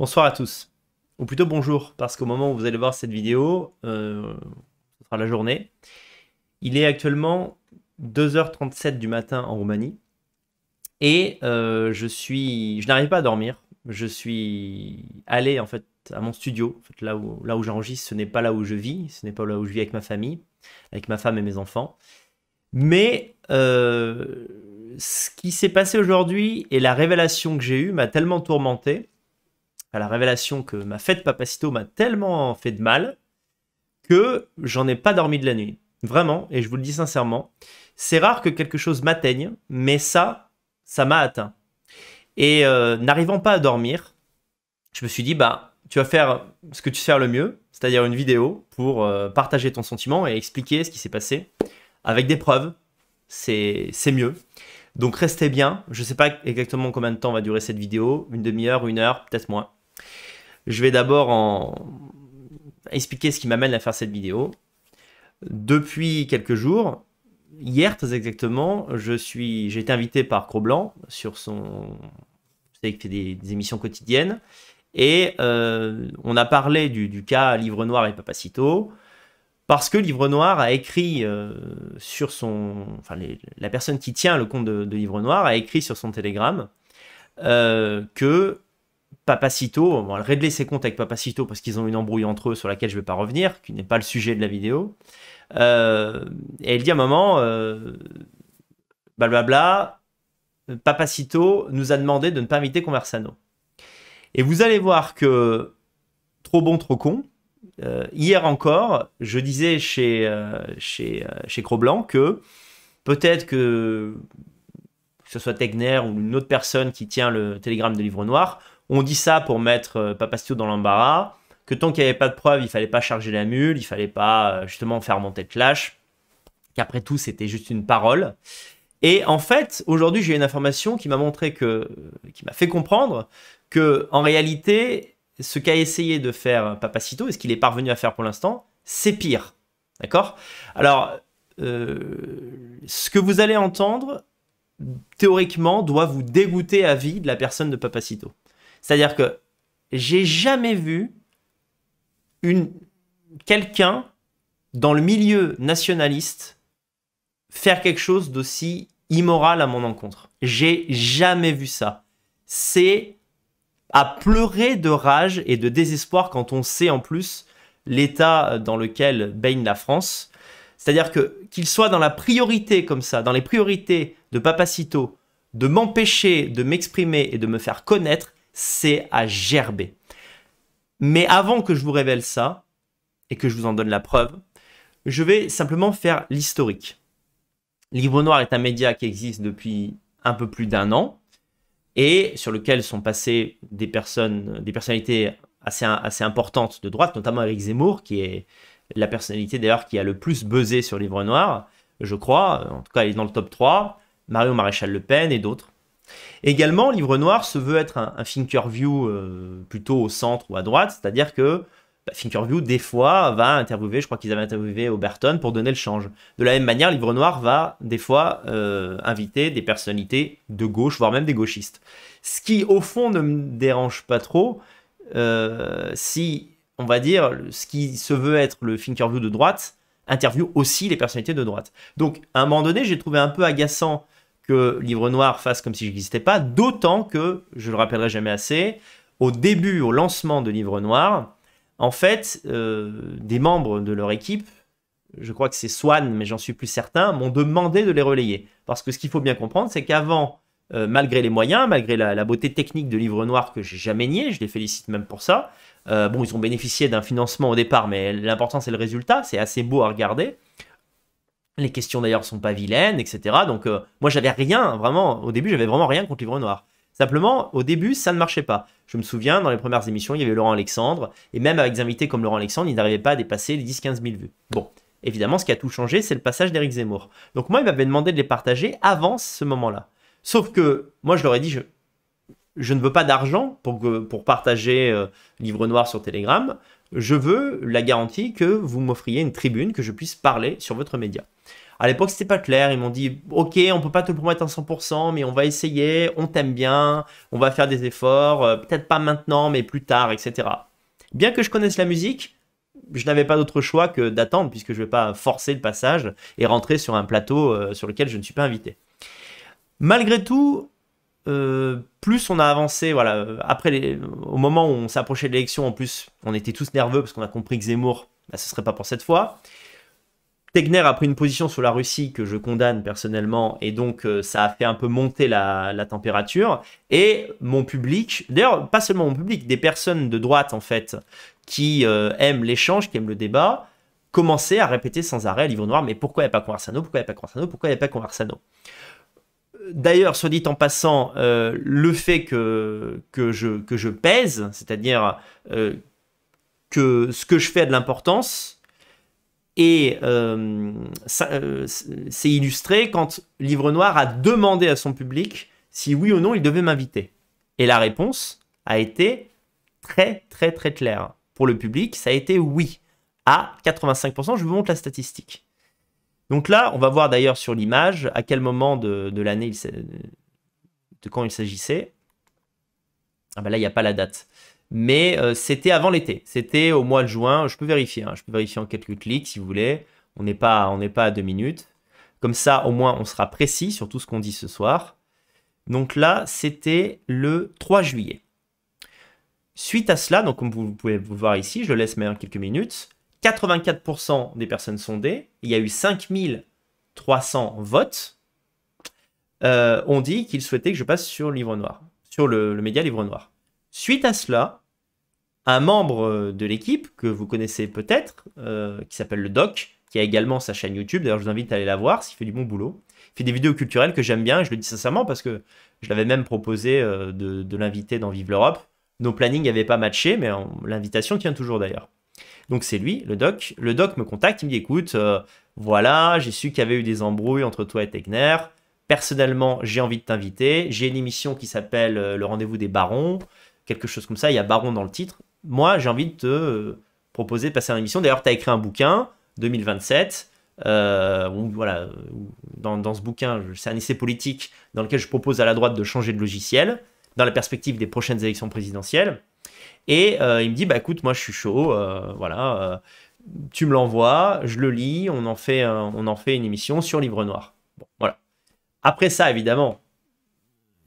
Bonsoir à tous, ou plutôt bonjour, parce qu'au moment où vous allez voir cette vidéo, euh, ce sera la journée. Il est actuellement 2h37 du matin en Roumanie, et euh, je suis, je n'arrive pas à dormir. Je suis allé en fait à mon studio, là où j'enregistre, ce n'est pas là où je vis, ce n'est pas là où je vis avec ma famille, avec ma femme et mes enfants. Mais euh, ce qui s'est passé aujourd'hui et la révélation que j'ai eue m'a tellement tourmenté, la révélation que m'a faite Papacito m'a tellement fait de mal que j'en ai pas dormi de la nuit. Vraiment, et je vous le dis sincèrement, c'est rare que quelque chose m'atteigne, mais ça, ça m'a atteint. Et euh, n'arrivant pas à dormir, je me suis dit, bah, tu vas faire ce que tu sais le mieux, c'est-à-dire une vidéo pour euh, partager ton sentiment et expliquer ce qui s'est passé avec des preuves. C'est mieux. Donc restez bien. Je ne sais pas exactement combien de temps va durer cette vidéo. Une demi-heure, une heure, peut-être moins. Je vais d'abord expliquer ce qui m'amène à faire cette vidéo. Depuis quelques jours, hier très exactement, j'ai été invité par Cro-Blanc sur son, savez fait des, émissions quotidiennes, et euh, on a parlé du, cas Livre Noir et Papacito, parce que Livre Noir a écrit euh, sur son, enfin la personne qui tient le compte de, Livre Noir a écrit sur son Telegram euh, que Papacito, on va régler ses comptes avec Papacito parce qu'ils ont une embrouille entre eux sur laquelle je ne vais pas revenir, qui n'est pas le sujet de la vidéo. Euh, et elle dit à un moment, euh, blablabla, Papacito nous a demandé de ne pas inviter Conversano. Et vous allez voir que, trop bon, trop con, euh, hier encore, je disais chez, chez, chez Cro-Blanc que peut-être que, que ce soit Tegner ou une autre personne qui tient le télégramme de Livre Noir, on dit ça pour mettre Papacito dans l'embarras que tant qu'il n'y avait pas de preuves, il fallait pas charger la mule, il fallait pas euh, justement faire monter le clash, qu'après tout c'était juste une parole. Et en fait, aujourd'hui, j'ai une information qui m'a montré que, euh, qui m'a fait comprendre que en réalité, ce qu'a essayé de faire Papacito et ce qu'il est parvenu à faire pour l'instant, c'est pire. D'accord? Alors, euh, ce que vous allez entendre, théoriquement, doit vous dégoûter à vie de la personne de Papacito. C'est-à-dire que j'ai jamais vu quelqu'un dans le milieu nationaliste faire quelque chose d'aussi immoral à mon encontre. J'ai jamais vu ça. C'est à pleurer de rage et de désespoir quand on sait en plus l'état dans lequel baigne la France. C'est-à-dire que qu'il soit dans la priorité comme ça, dans les priorités de Papacito, de m'empêcher de m'exprimer et de me faire connaître, c'est à gerber. Mais avant que je vous révèle ça, et que je vous en donne la preuve, je vais simplement faire l'historique. Livre Noir est un média qui existe depuis un peu plus d'un an, et sur lequel sont passées des personnes, des personnalités assez, assez importantes de droite, notamment Eric Zemmour, qui est la personnalité d'ailleurs qui a le plus buzzé sur Livre Noir, je crois, en tout cas il est dans le top 3, Mario Maréchal Le Pen et d'autres. Également, Livre Noir se veut être un, Thinkerview euh, plutôt au centre ou à droite, c'est-à-dire que bah, Thinkerview, des fois, va interviewer, je crois qu'ils avaient interviewé Oberton pour donner le change. De la même manière, Livre Noir va, des fois, euh, inviter des personnalités de gauche, voire même des gauchistes. Ce qui, au fond, ne me dérange pas trop, euh, si, on va dire, ce qui se veut être le Thinkerview de droite, interviewe aussi les personnalités de droite. Donc, à un moment donné, j'ai trouvé un peu agaçant que Livre Noir fasse comme si je n'existais pas, d'autant que, je le rappellerai jamais assez, au début, au lancement de Livre Noir, en fait, euh, des membres de leur équipe, je crois que c'est Swan, mais j'en suis plus certain, m'ont demandé de les relayer. Parce que ce qu'il faut bien comprendre, c'est qu'avant, euh, malgré les moyens, malgré la, beauté technique de Livre Noir que j'ai jamais nié, je les félicite même pour ça. Euh, bon, ils ont bénéficié d'un financement au départ, mais l'important c'est le résultat, c'est assez beau à regarder. Les questions d'ailleurs sont pas vilaines, etc. Donc euh, moi j'avais rien, vraiment, au début j'avais vraiment rien contre Livre Noir. Simplement, au début, ça ne marchait pas. Je me souviens, dans les premières émissions, il y avait Laurent Alexandre, et même avec des invités comme Laurent Alexandre, ils n'arrivaient pas à dépasser les 10-15 000 vues. Bon, évidemment, ce qui a tout changé, c'est le passage d'Éric Zemmour. Donc moi, il m'avait demandé de les partager avant ce moment-là. Sauf que, moi, je leur ai dit, je, ne veux pas d'argent pour, pour partager euh, Livre Noir sur Telegram. Je veux la garantie que vous m'offriez une tribune, que je puisse parler sur votre média. À l'époque, c'était pas clair. Ils m'ont dit, ok, on peut pas te promettre à 100%, mais on va essayer. On t'aime bien. On va faire des efforts. euh, Peut-être pas maintenant, mais plus tard, etc. Bien que je connaisse la musique, je n'avais pas d'autre choix que d'attendre, puisque je vais pas forcer le passage et rentrer sur un plateau euh, sur lequel je ne suis pas invité. Malgré tout, euh, plus on a avancé, voilà, euh, après au moment où on s'approchait de l'élection, en plus, on était tous nerveux parce qu'on a compris que Zemmour, bah, ce serait pas pour cette fois. Tegner a pris une position sur la Russie que je condamne personnellement, et donc euh, ça a fait un peu monter la, température. Et mon public, d'ailleurs, pas seulement mon public, des personnes de droite en fait, qui aiment l'échange, qui aiment le débat, commençaient à répéter sans arrêt Livre Noir Mais pourquoi il n'y a pas Conversano? Pourquoi il n'y a pas Conversano? Pourquoi il n'y a pas Conversano? D'ailleurs, soit dit en passant, euh, le fait que, je, pèse, c'est-à-dire euh, que ce que je fais a de l'importance, et euh, c'est illustré quand Livre Noir a demandé à son public si oui ou non il devait m'inviter. Et la réponse a été très très très claire. Pour le public, ça a été oui. À 85%, je vous montre la statistique. Donc là, on va voir d'ailleurs sur l'image à quel moment de, l'année, de quand il s'agissait. Ah ben là, il n'y a pas la date. Mais euh, c'était avant l'été. C'était au mois de juin. Je peux vérifier. hein. Je peux vérifier en quelques clics si vous voulez. On n'est pas, pas à deux minutes. Comme ça, au moins, on sera précis sur tout ce qu'on dit ce soir. Donc là, c'était le 3 juillet. Suite à cela, donc comme vous pouvez vous voir ici, je laisse mettre quelques minutes. 84% des personnes sondées, il y a eu 5300 votes, euh, ont dit qu'ils souhaitaient que je passe sur Livre Noir, sur le, le média Livre Noir. Suite à cela, un membre de l'équipe que vous connaissez peut-être, euh, qui s'appelle le Doc, qui a également sa chaîne YouTube, d'ailleurs je vous invite à aller la voir, s'il fait du bon boulot. Il fait des vidéos culturelles que j'aime bien, et je le dis sincèrement parce que je l'avais même proposé euh, de, l'inviter dans Vive l'Europe. Nos plannings n'avaient pas matché, mais on- l'invitation tient toujours d'ailleurs. Donc c'est lui, le doc. Le doc me contacte, il me dit écoute, euh, voilà, j'ai su qu'il y avait eu des embrouilles entre toi et Tegner. Personnellement, j'ai envie de t'inviter. J'ai une émission qui s'appelle euh, Le rendez-vous des barons, quelque chose comme ça. Il y a baron dans le titre. Moi, j'ai envie de te euh, proposer de passer à l'émission. D'ailleurs, tu as écrit un bouquin, 2027. euh, où, voilà, dans, ce bouquin, c'est un essai politique dans lequel je propose à la droite de changer de logiciel dans la perspective des prochaines élections présidentielles. Et euh, il me dit, bah écoute, moi je suis chaud, euh, voilà, euh, tu me l'envoies, je le lis, on en fait, on en fait une émission sur Livre Noir. Bon, voilà. Après ça, évidemment,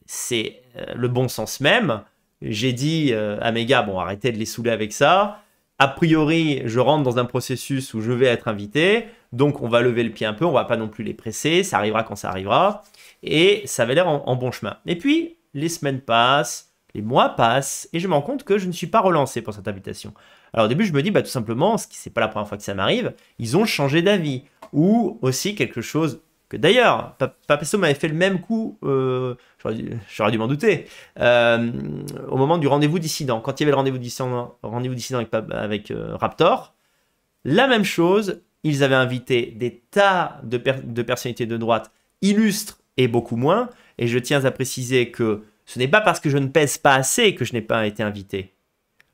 c'est le bon sens même. J'ai dit à mes gars, bon, arrêtez de les saouler avec ça. A priori, je rentre dans un processus où je vais être invité, donc on va lever le pied un peu, on va pas non plus les presser, ça arrivera quand ça arrivera, et ça avait l'air en bon chemin. Et puis, les semaines passent, les mois passent, et je me rends compte que je ne suis pas relancé pour cette invitation. Alors au début, je me dis, bah, tout simplement, ce qui c'est pas la première fois que ça m'arrive, ils ont changé d'avis. Ou aussi quelque chose que d'ailleurs, Pa- Papesto m'avait fait le même coup, euh, j'aurais dû, m'en douter, euh, au moment du rendez-vous dissident. Quand il y avait le rendez-vous dissident, rendez-vous dissident avec, avec euh, Raptor, la même chose, ils avaient invité des tas de personnalités de droite illustres et beaucoup moins, et je tiens à préciser que ce n'est pas parce que je ne pèse pas assez que je n'ai pas été invité.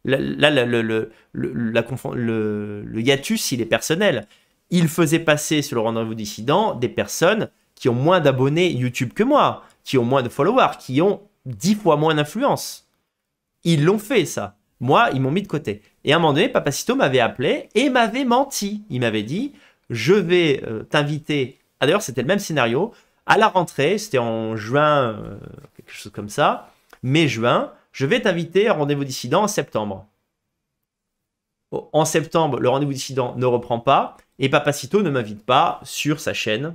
Là, le, le- le hiatus, il est personnel. Il faisait passer sur le rendez-vous dissident des personnes qui ont moins d'abonnés YouTube que moi, qui ont moins de followers, qui ont dix fois moins d'influence. Ils l'ont fait, ça. Moi, ils m'ont mis de côté. Et à un moment donné, Papacito m'avait appelé et m'avait menti. Il m'avait dit Je vais euh, t'inviter. Ah, d'ailleurs, c'était le même scénario. À la rentrée, c'était en juin, euh, quelque chose comme ça, mai-juin, je vais t'inviter à rendez-vous dissident en septembre. En septembre, le rendez-vous dissident ne reprend pas et Papacito ne m'invite pas sur sa chaîne.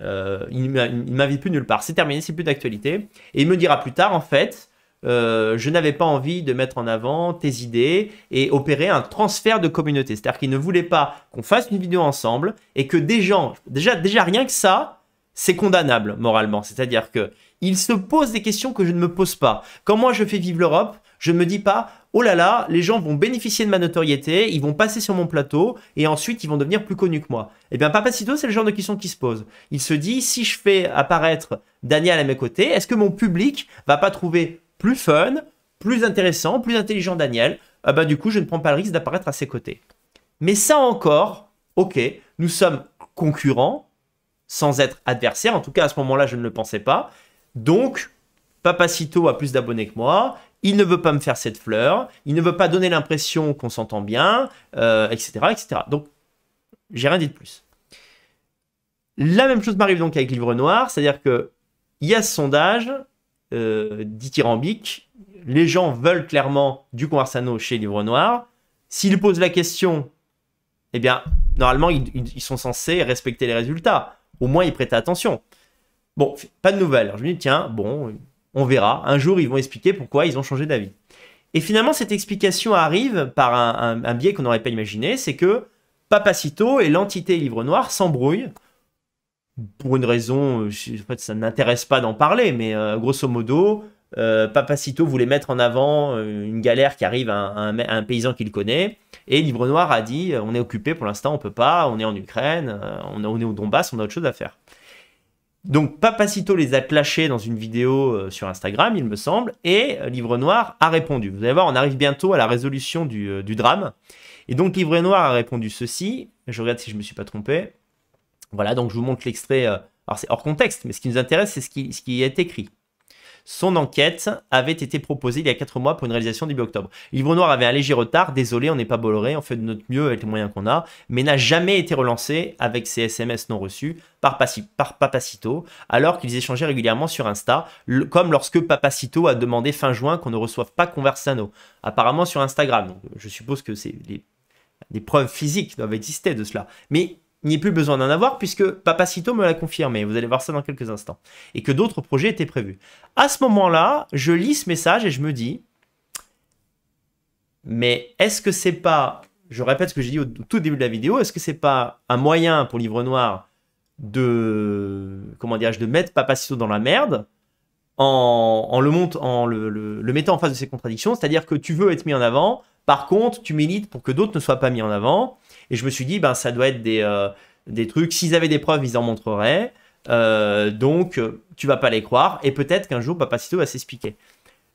Euh, il il m'invite plus nulle part. C'est terminé, c'est plus d'actualité. Et il me dira plus tard, en fait, euh, je n'avais pas envie de mettre en avant tes idées et opérer un transfert de communauté. C'est-à-dire qu'il ne voulait pas qu'on fasse une vidéo ensemble et que des gens, déjà rien que ça, c'est condamnable moralement. C'est-à-dire que il se pose des questions que je ne me pose pas. Quand moi je fais vivre l'Europe, je ne me dis pas oh là là, les gens vont bénéficier de ma notoriété, ils vont passer sur mon plateau et ensuite ils vont devenir plus connus que moi. Eh bien Papacito, c'est le genre de question qui se pose. Il se dit si je fais apparaître Daniel à mes côtés, est-ce que mon public va pas trouver plus fun, plus intéressant, plus intelligent Daniel? Ah bah du coup, je ne prends pas le risque d'apparaître à ses côtés. Mais ça encore, ok, nous sommes concurrents, sans être adversaire. En tout cas, à ce moment-là, je ne le pensais pas. Donc, Papacito a plus d'abonnés que moi. Il ne veut pas me faire cette fleur. Il ne veut pas donner l'impression qu'on s'entend bien, etc., euh, etc. Donc, j'ai rien dit de plus. La même chose m'arrive donc avec Livre Noir, c'est-à-dire que il y a ce sondage euh, dithyrambique. Les gens veulent clairement du Conversano chez Livre Noir. S'ils posent la question, eh bien, normalement, ils, sont censés respecter les résultats. Au moins, ils prêtent attention. Bon, pas de nouvelles. je me dis, tiens, bon, on verra. Un jour, ils vont expliquer pourquoi ils ont changé d'avis. Et finalement, cette explication arrive par un, biais qu'on n'aurait pas imaginé, c'est que Papacito et l'entité Livre Noir s'embrouillent pour une raison, euh, en fait, ça n'intéresse pas d'en parler, mais euh, grosso modo, euh, Papacito voulait mettre en avant une galère qui arrive à un, paysan qu'il connaît, et Livre Noir a dit on est occupé pour l'instant, on peut pas, on est en Ukraine, on, est au Donbass, on a autre chose à faire. Donc Papacito les a clashés dans une vidéo euh, sur Instagram, il me semble, et euh, Livre Noir a répondu. Vous allez voir, on arrive bientôt à la résolution du, euh, drame. Et donc Livre Noir a répondu ceci. Je regarde si je ne me suis pas trompé. Voilà, donc je vous montre l'extrait. alors c'est hors contexte, mais ce qui nous intéresse, c'est ce qui est écrit. Son enquête avait été proposée il y a 4 mois pour une réalisation début octobre. Livre Noir avait un léger retard, désolé, on n'est pas Bolloré, on fait de notre mieux avec les moyens qu'on a, mais n'a jamais été relancé avec ses SMS non reçus par, Papacito, alors qu'ils échangeaient régulièrement sur Insta, comme lorsque Papacito a demandé fin juin qu'on ne reçoive pas Conversano, apparemment sur Instagram. je suppose que c'est des preuves physiques doivent exister de cela. Mais il n'y a plus besoin d'en avoir puisque Papacito me l'a confirmé. Vous allez voir ça dans quelques instants. Et que d'autres projets étaient prévus. À ce moment-là, je lis ce message et je me dis, mais est-ce que c'est pas, je répète ce que j'ai dit au tout début de la vidéo, est-ce que c'est pas un moyen pour Livre Noir de, comment dirais-je, de mettre Papacito dans la merde en, le, en le mettant en face de ses contradictions, c'est-à-dire que tu veux être mis en avant, par contre, tu milites pour que d'autres ne soient pas mis en avant. Et je me suis dit, ben, ça doit être des, euh, des trucs. S'ils avaient des preuves, ils en montreraient. Euh, donc, tu vas pas les croire. Et peut-être qu'un jour, Papacito va s'expliquer.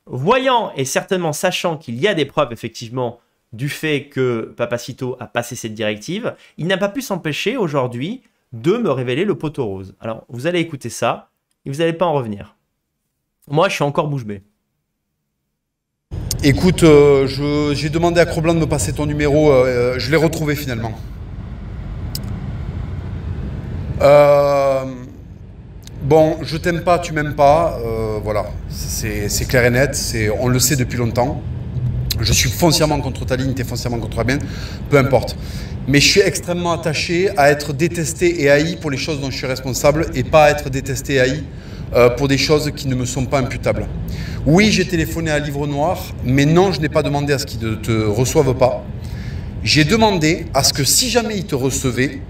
Voyant et certainement sachant qu'il y a des preuves, effectivement, du fait que Papacito a passé cette directive, il n'a pas pu s'empêcher aujourd'hui de me révéler le poteau rose. Alors, vous allez écouter ça et vous n'allez pas en revenir. Moi, je suis encore bouche bée. Écoute, euh, j'ai demandé à Cro-Blanc de me passer ton numéro, euh, je l'ai retrouvé finalement. Euh, bon, je t'aime pas, tu m'aimes pas, voilà, c'est clair et net, on le sait depuis longtemps. Je suis foncièrement contre ta ligne, tu es foncièrement contre la mienne, peu importe. Mais je suis extrêmement attaché à être détesté et haï pour les choses dont je suis responsable et pas à être détesté et haï pour des choses qui ne me sont pas imputables. Oui, j'ai téléphoné à Livre Noir, mais non, je n'ai pas demandé à ce qu'ils ne te reçoivent pas. J'ai demandé à ce que si jamais ils te recevaient,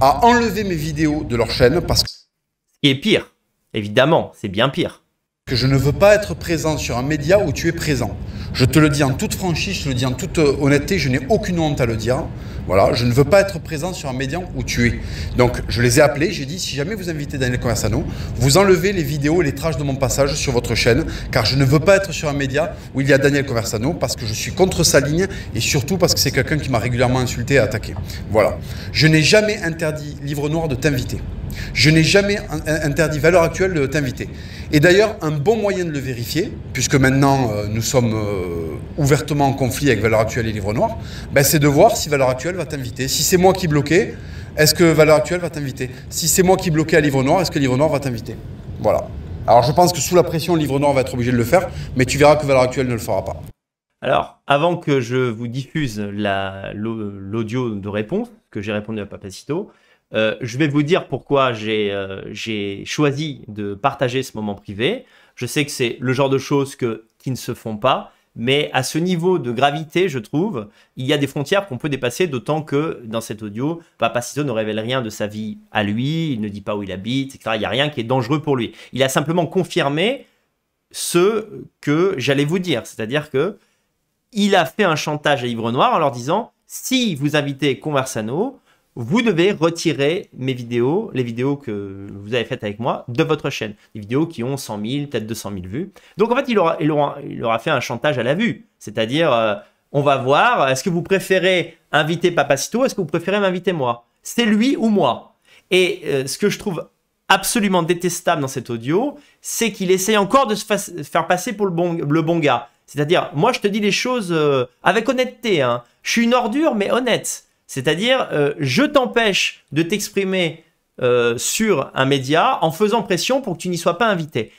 à enlever mes vidéos de leur chaîne parce que... Ce qui est pire, évidemment, c'est bien pire. Je ne veux pas être présent sur un média où tu es présent. Je te le dis en toute franchise, je te le dis en toute honnêteté, je n'ai aucune honte à le dire. Voilà, je ne veux pas être présent sur un média où tu es. Donc, je les ai appelés, j'ai dit, si jamais vous invitez Daniel Conversano, vous enlevez les vidéos et les traces de mon passage sur votre chaîne, car je ne veux pas être sur un média où il y a Daniel Conversano, parce que je suis contre sa ligne, et surtout parce que c'est quelqu'un qui m'a régulièrement insulté et attaqué. Voilà. Je n'ai jamais interdit Livre Noir de t'inviter. Je n'ai jamais interdit Valeur Actuelle de t'inviter. Et d'ailleurs, un bon moyen de le vérifier, puisque maintenant euh, nous sommes euh, ouvertement en conflit avec Valeur Actuelle et Livre Noir, ben, c'est de voir si Valeur Actuelle va t'inviter. Si c'est moi qui bloquais, est-ce que Valeur Actuelle va t'inviter? Si c'est moi qui bloquais à Livre Noir, est-ce que Livre Noir va t'inviter? Voilà. Alors je pense que sous la pression, Livre Noir va être obligé de le faire, mais tu verras que Valeur Actuelle ne le fera pas. Alors, avant que je vous diffuse l'audio de réponse que j'ai répondu à Papacito, euh, je vais vous dire pourquoi euh, j'ai choisi de partager ce moment privé. Je sais que c'est le genre de choses qui ne se font pas, mais à ce niveau de gravité, je trouve, il y a des frontières qu'on peut dépasser, d'autant que dans cet audio, Papacito ne révèle rien de sa vie à lui, il ne dit pas où il habite, etc. Il n'y a rien qui est dangereux pour lui. Il a simplement confirmé ce que j'allais vous dire, c'est-à-dire que il a fait un chantage à Livre Noir en leur disant si vous invitez Conversano, vous devez retirer mes vidéos, les vidéos que vous avez faites avec moi, de votre chaîne. Des vidéos qui ont 100 000, peut-être 200 000 vues. Donc en fait, il aura, il aura, il aura fait un chantage à la vue. C'est-à-dire, euh, on va voir, est-ce que vous préférez inviter Papacito, est-ce que vous préférez m'inviter moi? C'est lui ou moi? Et euh, ce que je trouve absolument détestable dans cet audio, c'est qu'il essaye encore de se faire passer pour le bon, le bon gars. C'est-à-dire, moi, je te dis les choses euh, avec honnêteté. Hein. Je suis une ordure, mais honnête. C'est-à-dire, euh, je t'empêche de t'exprimer euh, sur un média en faisant pression pour que tu n'y sois pas invité.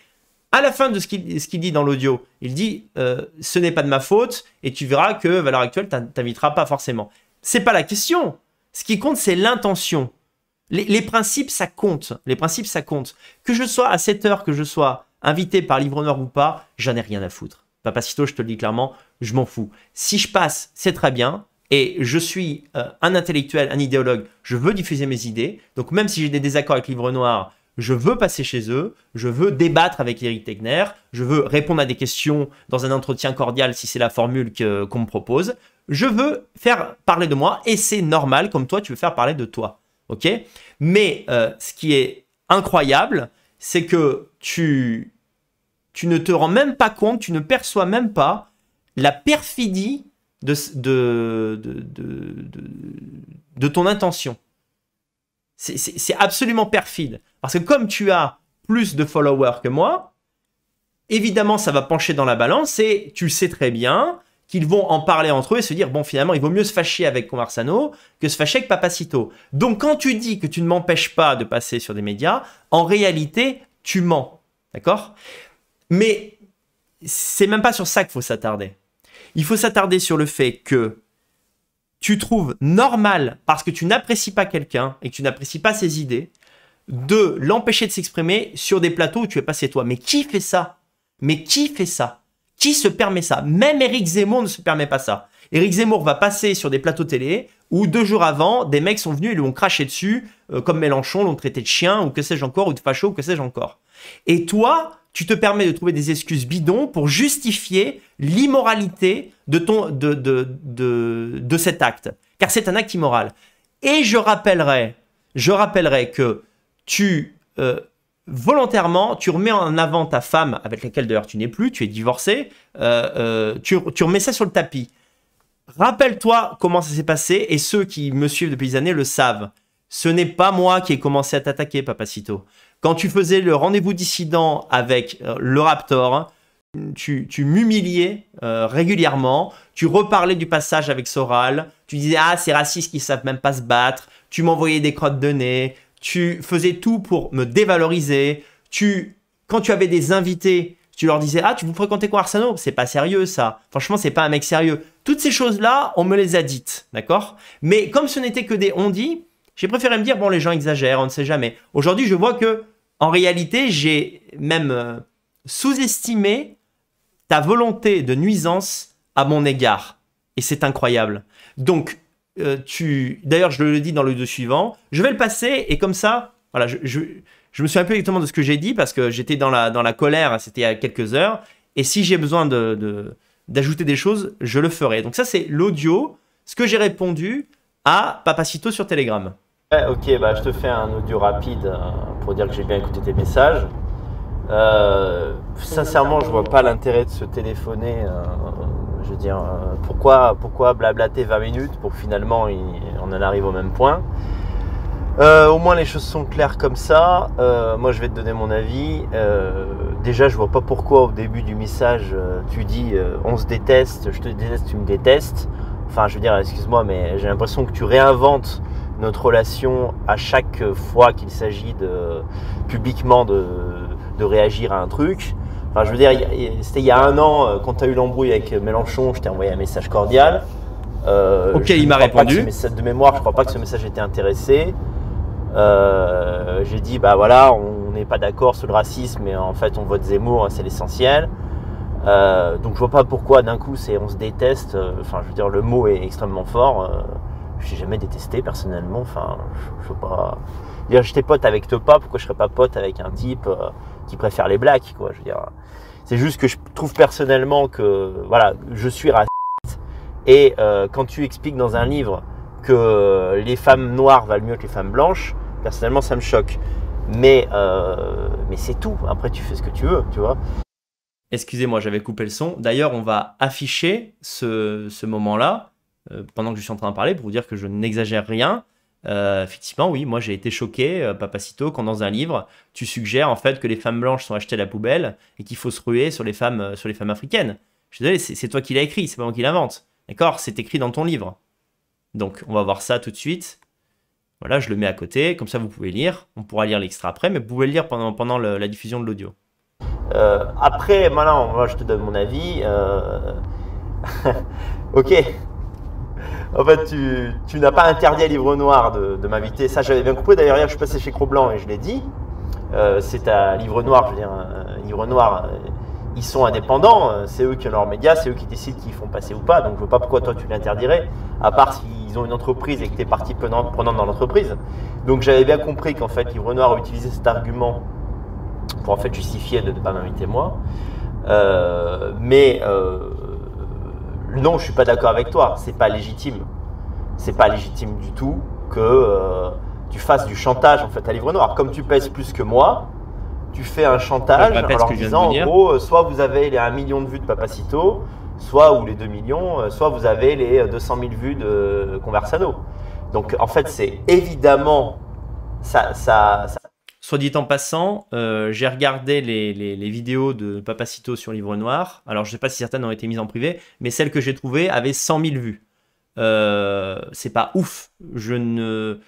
À la fin de ce qu'il dit dans l'audio, il dit ce n'est pas de ma faute et tu verras que valeur actuelle t'invitera pas forcément. C'est pas la question. Ce qui compte, c'est l'intention. Les, principes, ça compte. Les principes, ça compte. Que je sois à 7 heures, que je sois invité par Livre Noir ou pas, j'en ai rien à foutre. Papacito, je te le dis clairement, je m'en fous. Si je passe, c'est très bien. Et je suis euh, un intellectuel, un idéologue, je veux diffuser mes idées. Donc même si j'ai des désaccords avec Livre Noir, je veux passer chez eux, je veux débattre avec Eric Tegner, je veux répondre à des questions dans un entretien cordial si c'est la formule qu'on me propose. Je veux faire parler de moi et c'est normal comme toi tu veux faire parler de toi. Ok? Mais euh, ce qui est incroyable, c'est que tu tu ne te rends même pas compte, tu ne perçois même pas la perfidie de, ton intention. C'est absolument perfide. Parce que comme tu as plus de followers que moi, évidemment, ça va pencher dans la balance et tu sais très bien qu'ils vont en parler entre eux et se dire, bon, finalement, il vaut mieux se fâcher avec Conversano que se fâcher avec Papacito. Donc, quand tu dis que tu ne m'empêches pas de passer sur des médias, en réalité, tu mens. D'accord? Mais c'est même pas sur ça qu'il faut s'attarder. Il faut s'attarder sur le fait que tu trouves normal, parce que tu n'apprécies pas quelqu'un et que tu n'apprécies pas ses idées, de l'empêcher de s'exprimer sur des plateaux où tu es passé toi. Mais qui fait ça? Mais qui fait ça? Qui se permet ça? Même Eric Zemmour ne se permet pas ça. Eric Zemmour va passer sur des plateaux télé où deux jours avant, des mecs sont venus et lui ont craché dessus, euh, comme Mélenchon, l'ont traité de chien, ou que sais-je encore, ou de facho, ou que sais-je encore. Et toi, tu te permets de trouver des excuses bidons pour justifier l'immoralité de, ton, de, de, de, cet acte. Car c'est un acte immoral. Et je rappellerai, je rappellerai que tu, euh, volontairement, tu remets en avant ta femme, avec laquelle d'ailleurs tu n'es plus, tu es divorcé, euh, euh, tu, tu remets ça sur le tapis. Rappelle-toi comment ça s'est passé, et ceux qui me suivent depuis des années le savent. Ce n'est pas moi qui ai commencé à t'attaquer, Papacito. Quand tu faisais le rendez-vous dissident avec euh, le Raptor, tu, m'humiliais euh, régulièrement, tu reparlais du passage avec Soral, tu disais ah c'est raciste qui savent même pas se battre, tu m'envoyais des crottes de nez, tu faisais tout pour me dévaloriser, tu quand tu avais des invités, tu leur disais ah tu vous fréquentez quoi Arsano? C'est pas sérieux ça. Franchement c'est pas un mec sérieux. Toutes ces choses là on me les a dites, d'accord? Mais comme ce n'était que des on dit, j'ai préféré me dire bon les gens exagèrent, on ne sait jamais. Aujourd'hui je vois que en réalité, j'ai même euh, sous-estimé ta volonté de nuisance à mon égard. Et c'est incroyable. Donc, euh, tu. D'ailleurs, je le dis dans le deux suivant. Je vais le passer et comme ça, voilà, je, je, me souviens peu exactement de ce que j'ai dit parce que j'étais dans la, dans la colère, c'était il y a quelques heures. Et si j'ai besoin de, d'ajouter des choses, je le ferai. Donc, ça, c'est l'audio, ce que j'ai répondu à Papacito sur Telegram ok, bah, je te fais un audio rapide euh, pour dire que j'ai bien écouté tes messages. Euh, sincèrement, je vois pas l'intérêt de se téléphoner. Euh, je veux dire, pourquoi, pourquoi blablater 20 minutes pour que finalement on en arrive au même point au moins les choses sont claires comme ça. moi je vais te donner mon avis. déjà je vois pas pourquoi au début du message tu dis on se déteste, je te déteste, tu me détestes. Enfin je veux dire, excuse-moi, mais j'ai l'impression que tu réinventes notre relation à chaque fois qu'il s'agit de publiquement de, réagir à un truc. Enfin, je veux dire, c'était il y a un an, euh, quand tu as eu l'embrouille avec Mélenchon, je t'ai envoyé un message cordial. Euh, ok, il m'a répondu. de mémoire, je crois pas que ce message était intéressé. Euh, j'ai dit, bah voilà, on n'est pas d'accord sur le racisme, mais en fait, on vote Zemmour, c'est l'essentiel. donc, je vois pas pourquoi d'un coup, c'est on se déteste. Enfin, je veux dire, le mot est extrêmement fort j'ai jamais détesté personnellement. Enfin, je, veux pas. Dire, j'étais pote avec Topa, pourquoi je serais pas pote avec un type euh, qui préfère les blacks, quoi. Je veux dire, c'est juste que je trouve personnellement que, voilà, je suis raciste. Et euh, quand tu expliques dans un livre que les femmes noires valent mieux que les femmes blanches, personnellement, ça me choque. Mais, euh, mais c'est tout. Après, tu fais ce que tu veux, tu vois. Excusez-moi, j'avais coupé le son. D'ailleurs, on va afficher ce, ce moment-là pendant que je suis en train de parler pour vous dire que je n'exagère rien. Euh, effectivement, oui, moi j'ai été choqué, euh, Papacito, quand dans un livre, tu suggères en fait que les femmes blanches sont achetées à la poubelle et qu'il faut se ruer sur les femmes, euh, sur les femmes africaines. Je suis désolé, c'est toi qui l'as écrit, c'est pas moi qui l'invente. D'accord C'est écrit dans ton livre. Donc on va voir ça tout de suite. Voilà, je le mets à côté, comme ça vous pouvez lire. On pourra lire l'extrait après, mais vous pouvez le lire pendant, pendant la diffusion de l'audio. après, maintenant, moi je te donne mon avis. ok, en fait, tu, n'as pas interdit à Livre Noir de, m'inviter. Ça, j'avais bien compris. D'ailleurs, hier, je suis passé chez Cro-Blanc et je l'ai dit. Euh, c'est à Livre Noir, je veux dire, Livre Noir, euh, ils sont indépendants. Euh, c'est eux qui ont leurs médias, c'est eux qui décident qu'ils font passer ou pas. Donc, je ne vois pas pourquoi toi tu l'interdirais, à part s'ils ont une entreprise et que tu es partie prenante, dans l'entreprise. Donc, j'avais bien compris qu'en fait, Livre Noir utilisait cet argument pour en fait justifier de ne pas m'inviter moi. mais non, je suis pas d'accord avec toi. C'est pas légitime. C'est pas légitime du tout que euh, tu fasses du chantage en fait à Livre Noir. Comme tu pèses plus que moi, tu fais un chantage en leur disant en gros, euh, soit vous avez les 1 million de vues de Papacito, soit ou les 2 millions, euh, soit vous avez les 200 000 vues de Conversano. Donc en fait, c'est évidemment ça, ça, ça Soit dit en passant, euh, j'ai regardé les, vidéos de Papacito sur Livre Noir. Alors, je ne sais pas si certaines ont été mises en privé, mais celles que j'ai trouvées avaient 100 000 vues. Euh, c'est pas ouf. Je ne,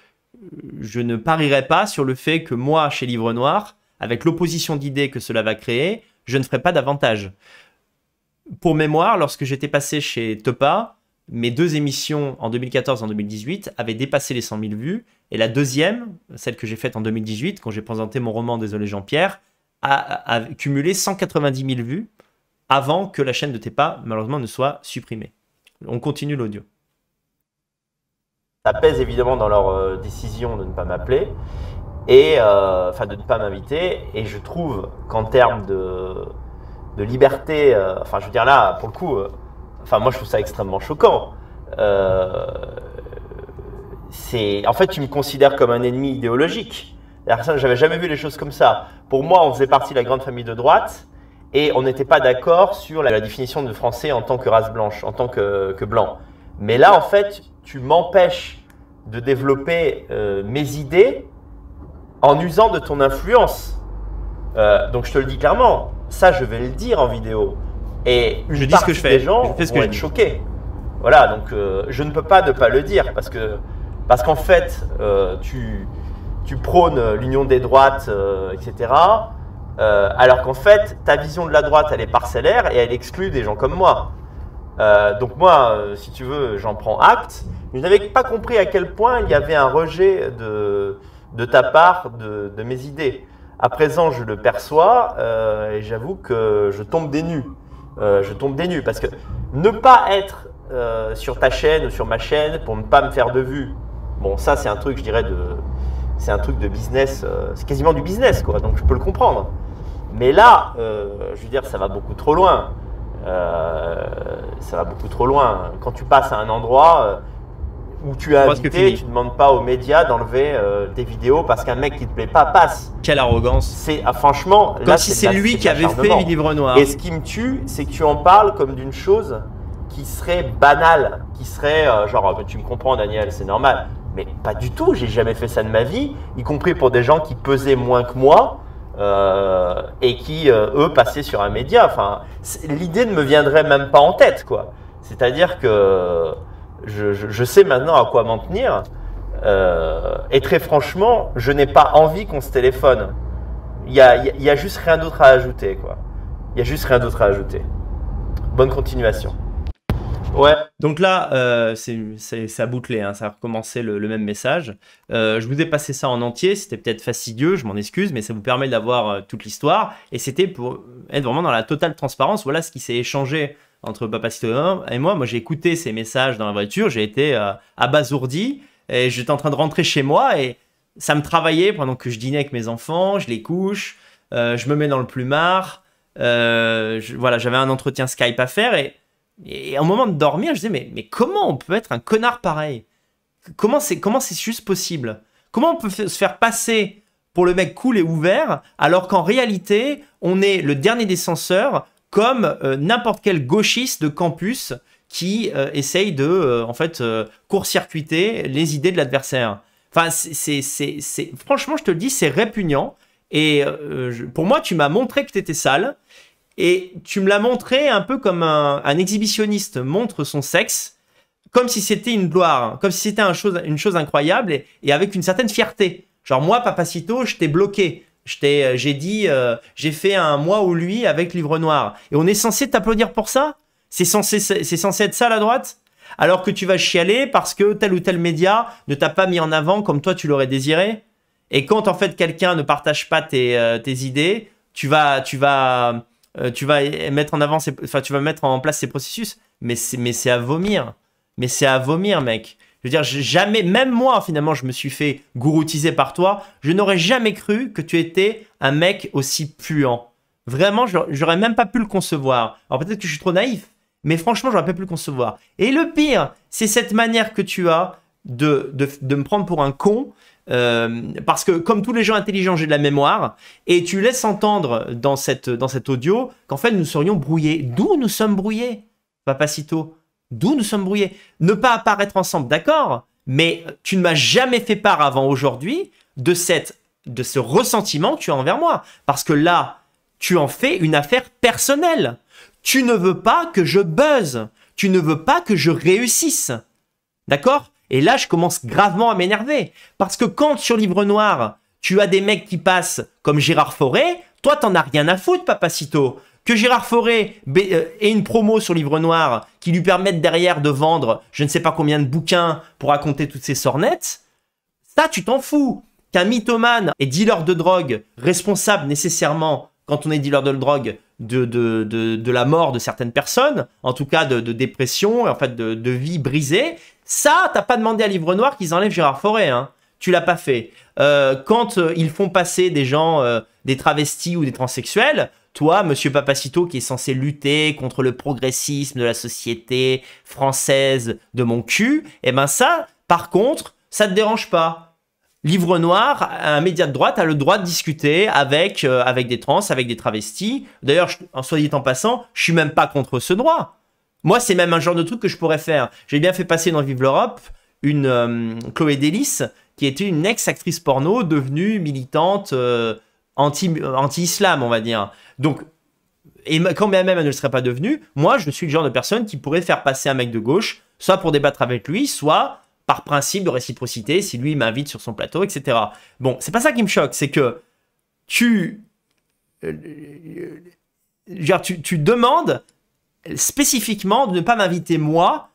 je ne parierais pas sur le fait que moi, chez Livre Noir, avec l'opposition d'idées que cela va créer, je ne ferai pas davantage. Pour mémoire, lorsque j'étais passé chez Topa, mes deux émissions en 2014 et en 2018 avaient dépassé les 100 000 vues et la deuxième, celle que j'ai faite en 2018, quand j'ai présenté mon roman Désolé Jean-Pierre, a, cumulé 190 000 vues avant que la chaîne de Tepa, malheureusement, ne soit supprimée. On continue l'audio. Ça pèse évidemment dans leur euh, décision de ne pas m'appeler et euh, de ne pas m'inviter. Et je trouve qu'en termes de, liberté, euh, enfin je veux dire là, pour le coup, enfin moi je trouve ça extrêmement choquant c'est en fait tu me considères comme un ennemi idéologique. J'avais jamais vu les choses comme ça. Pour moi, on faisait partie de la grande famille de droite et on n'était pas d'accord sur la, définition de français en tant que race blanche, en tant que, blanc. Mais là, en fait, tu m'empêches de développer euh, mes idées en usant de ton influence. Euh, donc je te le dis clairement, ça je vais le dire en vidéo. Et je dis ce que je fais. Les gens je fais ce vont que être choqués. Voilà, donc euh, je ne peux pas ne pas le dire parce que parce qu'en fait, euh, tu, prônes l'union des droites, euh, etc. Euh, alors qu'en fait, ta vision de la droite, elle est parcellaire et elle exclut des gens comme moi. donc moi, si tu veux, j'en prends acte. Je n'avais pas compris à quel point il y avait un rejet de, ta part de, de, mes idées. À présent, je le perçois et j'avoue que je tombe des nues. Je tombe des nues parce que ne pas être sur ta chaîne ou sur ma chaîne pour ne pas me faire de vue, Bon, ça, c'est un truc, je dirais, de, c'est un truc de business, euh, c'est quasiment du business, quoi, donc je peux le comprendre. Mais là, euh, je veux dire, ça va beaucoup trop loin. Euh, ça va beaucoup trop loin. Quand tu passes à un endroit où tu as invité, tu ne demandes pas aux médias d'enlever tes vidéos parce qu'un mec qui te plaît pas passe. Quelle arrogance. C'est ah, franchement. Comme là, si c'est lui qui avait fait Livre Noir. Et ce qui me tue, c'est que tu en parles comme d'une chose qui serait banale, qui serait genre, tu me comprends, Daniel, c'est normal. Mais pas du tout, j'ai jamais fait ça de ma vie, y compris pour des gens qui pesaient moins que moi euh, et qui, euh, eux, passaient sur un média. Enfin, l'idée ne me viendrait même pas en tête, quoi. C'est-à-dire que je, sais maintenant à quoi m'en tenir. Euh, et très franchement, je n'ai pas envie qu'on se téléphone. Il y a, juste rien d'autre à ajouter, quoi. Il y a juste rien d'autre à ajouter. Bonne continuation. Ouais. Donc là, euh, c'est ça a bouclé, hein, ça a recommencé le, même message. Euh, je vous ai passé ça en entier, c'était peut-être fastidieux, je m'en excuse, mais ça vous permet d'avoir euh, toute l'histoire. Et c'était pour être vraiment dans la totale transparence. Voilà ce qui s'est échangé entre Papacito et moi. Moi, j'ai écouté ces messages dans la voiture, j'ai été abasourdi et j'étais en train de rentrer chez moi et ça me travaillait pendant que je dînais avec mes enfants, je les couche, je me mets dans le plumard. voilà, j'avais un entretien Skype à faire et et au moment de dormir, je disais, mais, mais comment on peut être un connard pareil? Comment c'est comment c'est juste possible? Comment on peut se faire passer pour le mec cool et ouvert alors qu'en réalité, on est le dernier des censeurs comme euh, n'importe quel gauchiste de campus qui euh, essaye de euh, en fait court-circuiter les idées de l'adversaire. Enfin, c'est, c'est, franchement, je te le dis, c'est répugnant. Et pour moi, tu m'as montré que tu étais sale. Et tu me l'as montré un peu comme un, exhibitionniste montre son sexe, comme si c'était une gloire, hein, comme si c'était une chose incroyable et, et avec une certaine fierté. Genre, moi, Papacito, je t'ai bloqué. Euh, j'ai dit, euh, j'ai fait un moi ou lui avec Livre Noir. Et on est censé t'applaudir pour ça? C'est censé, c'est censé être ça la droite? Alors que tu vas chialer parce que tel ou tel média ne t'a pas mis en avant comme toi tu l'aurais désiré? Et quand en fait quelqu'un ne partage pas tes, euh, idées, tu vas, tu vas, tu vas mettre en avant, enfin tu vas mettre en place ces processus. Mais c'est, mais c'est à vomir. Mais c'est à vomir, mec. Je veux dire, jamais, même moi finalement, je me suis fait gouroutiser par toi. Je n'aurais jamais cru que tu étais un mec aussi puant. Vraiment, j'aurais même pas pu le concevoir. Alors peut-être que je suis trop naïf, mais franchement, j'aurais pas pu le concevoir. Et le pire, c'est cette manière que tu as de, me prendre pour un con. euh, parce que comme tous les gens intelligents, j'ai de la mémoire. Et tu laisses entendre dans, cette, cet audio qu'en fait, nous serions brouillés. D'où nous sommes brouillés, Papacito? D'où nous sommes brouillés Ne pas apparaître ensemble, d'accord? Mais tu ne m'as jamais fait part avant aujourd'hui de, cette, de ce ressentiment que tu as envers moi. Parce que là, tu en fais une affaire personnelle. Tu ne veux pas que je buzz. Tu ne veux pas que je réussisse. D'accord? Et là, je commence gravement à m'énerver. Parce que quand sur Livre Noir, tu as des mecs qui passent comme Gérard Forêt, toi, t'en as rien à foutre, Papacito. Que Gérard Forêt euh, ait une promo sur Livre Noir qui lui permette derrière de vendre je ne sais pas combien de bouquins pour raconter toutes ces sornettes, ça, tu t'en fous. Qu'un mythomane et dealer de drogue, responsable nécessairement, quand on est dealer de drogue, de, de, la mort de certaines personnes, en tout cas de, de dépression, en fait de, vie brisée, ça, t'as pas demandé à Livre Noir qu'ils enlèvent Gérard Forêt, hein. Tu l'as pas fait. Euh, quand euh, ils font passer des gens, des travestis ou des transsexuels, toi, Monsieur Papacito, qui est censé lutter contre le progressisme de la société française de mon cul, eh ben ça, par contre, ça te dérange pas. Livre Noir, un média de droite a le droit de discuter avec, euh, avec des trans, avec des travestis. D'ailleurs, en soit dit en passant, je suis même pas contre ce droit. Moi, c'est même un genre de truc que je pourrais faire. J'ai bien fait passer dans Vive l'Europe une euh, Chloé Délice, qui était une ex-actrice porno devenue militante euh, euh, anti-islam, on va dire. Donc, et quand bien même elle ne le serait pas devenue, moi, je suis le genre de personne qui pourrait faire passer un mec de gauche, soit pour débattre avec lui, soit par principe de réciprocité, si lui m'invite sur son plateau, etc. Bon, c'est pas ça qui me choque, c'est que tu, euh, euh, dire, tu, tu demandes spécifiquement de ne pas m'inviter moi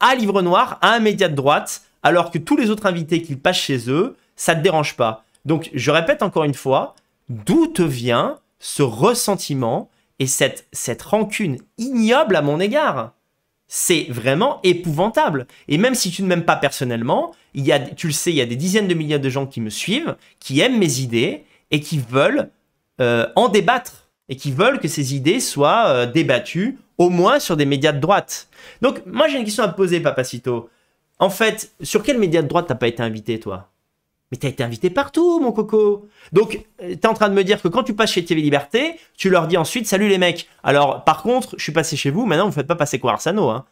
à Livre Noir, à un média de droite, alors que tous les autres invités qu'ils passent chez eux, ça te dérange pas. Donc, je répète encore une fois, d'où te vient ce ressentiment et cette, rancune ignoble à mon égard? C'est vraiment épouvantable. Et même si tu ne m'aimes pas personnellement, il y a, tu le sais, il y a des dizaines de milliers de gens qui me suivent, qui aiment mes idées et qui veulent euh, en débattre et qui veulent que ces idées soient euh, débattues, au moins sur des médias de droite. Donc, moi, j'ai une question à te poser, Papacito. En fait, sur quel média de droite t'as pas été invité, toi? Mais t'as été invité partout, mon coco. Donc, euh, t'es en train de me dire que quand tu passes chez TV Liberté, tu leur dis ensuite salut les mecs. Alors, par contre, je suis passé chez vous, maintenant vous faites pas passer Coarsano, hein.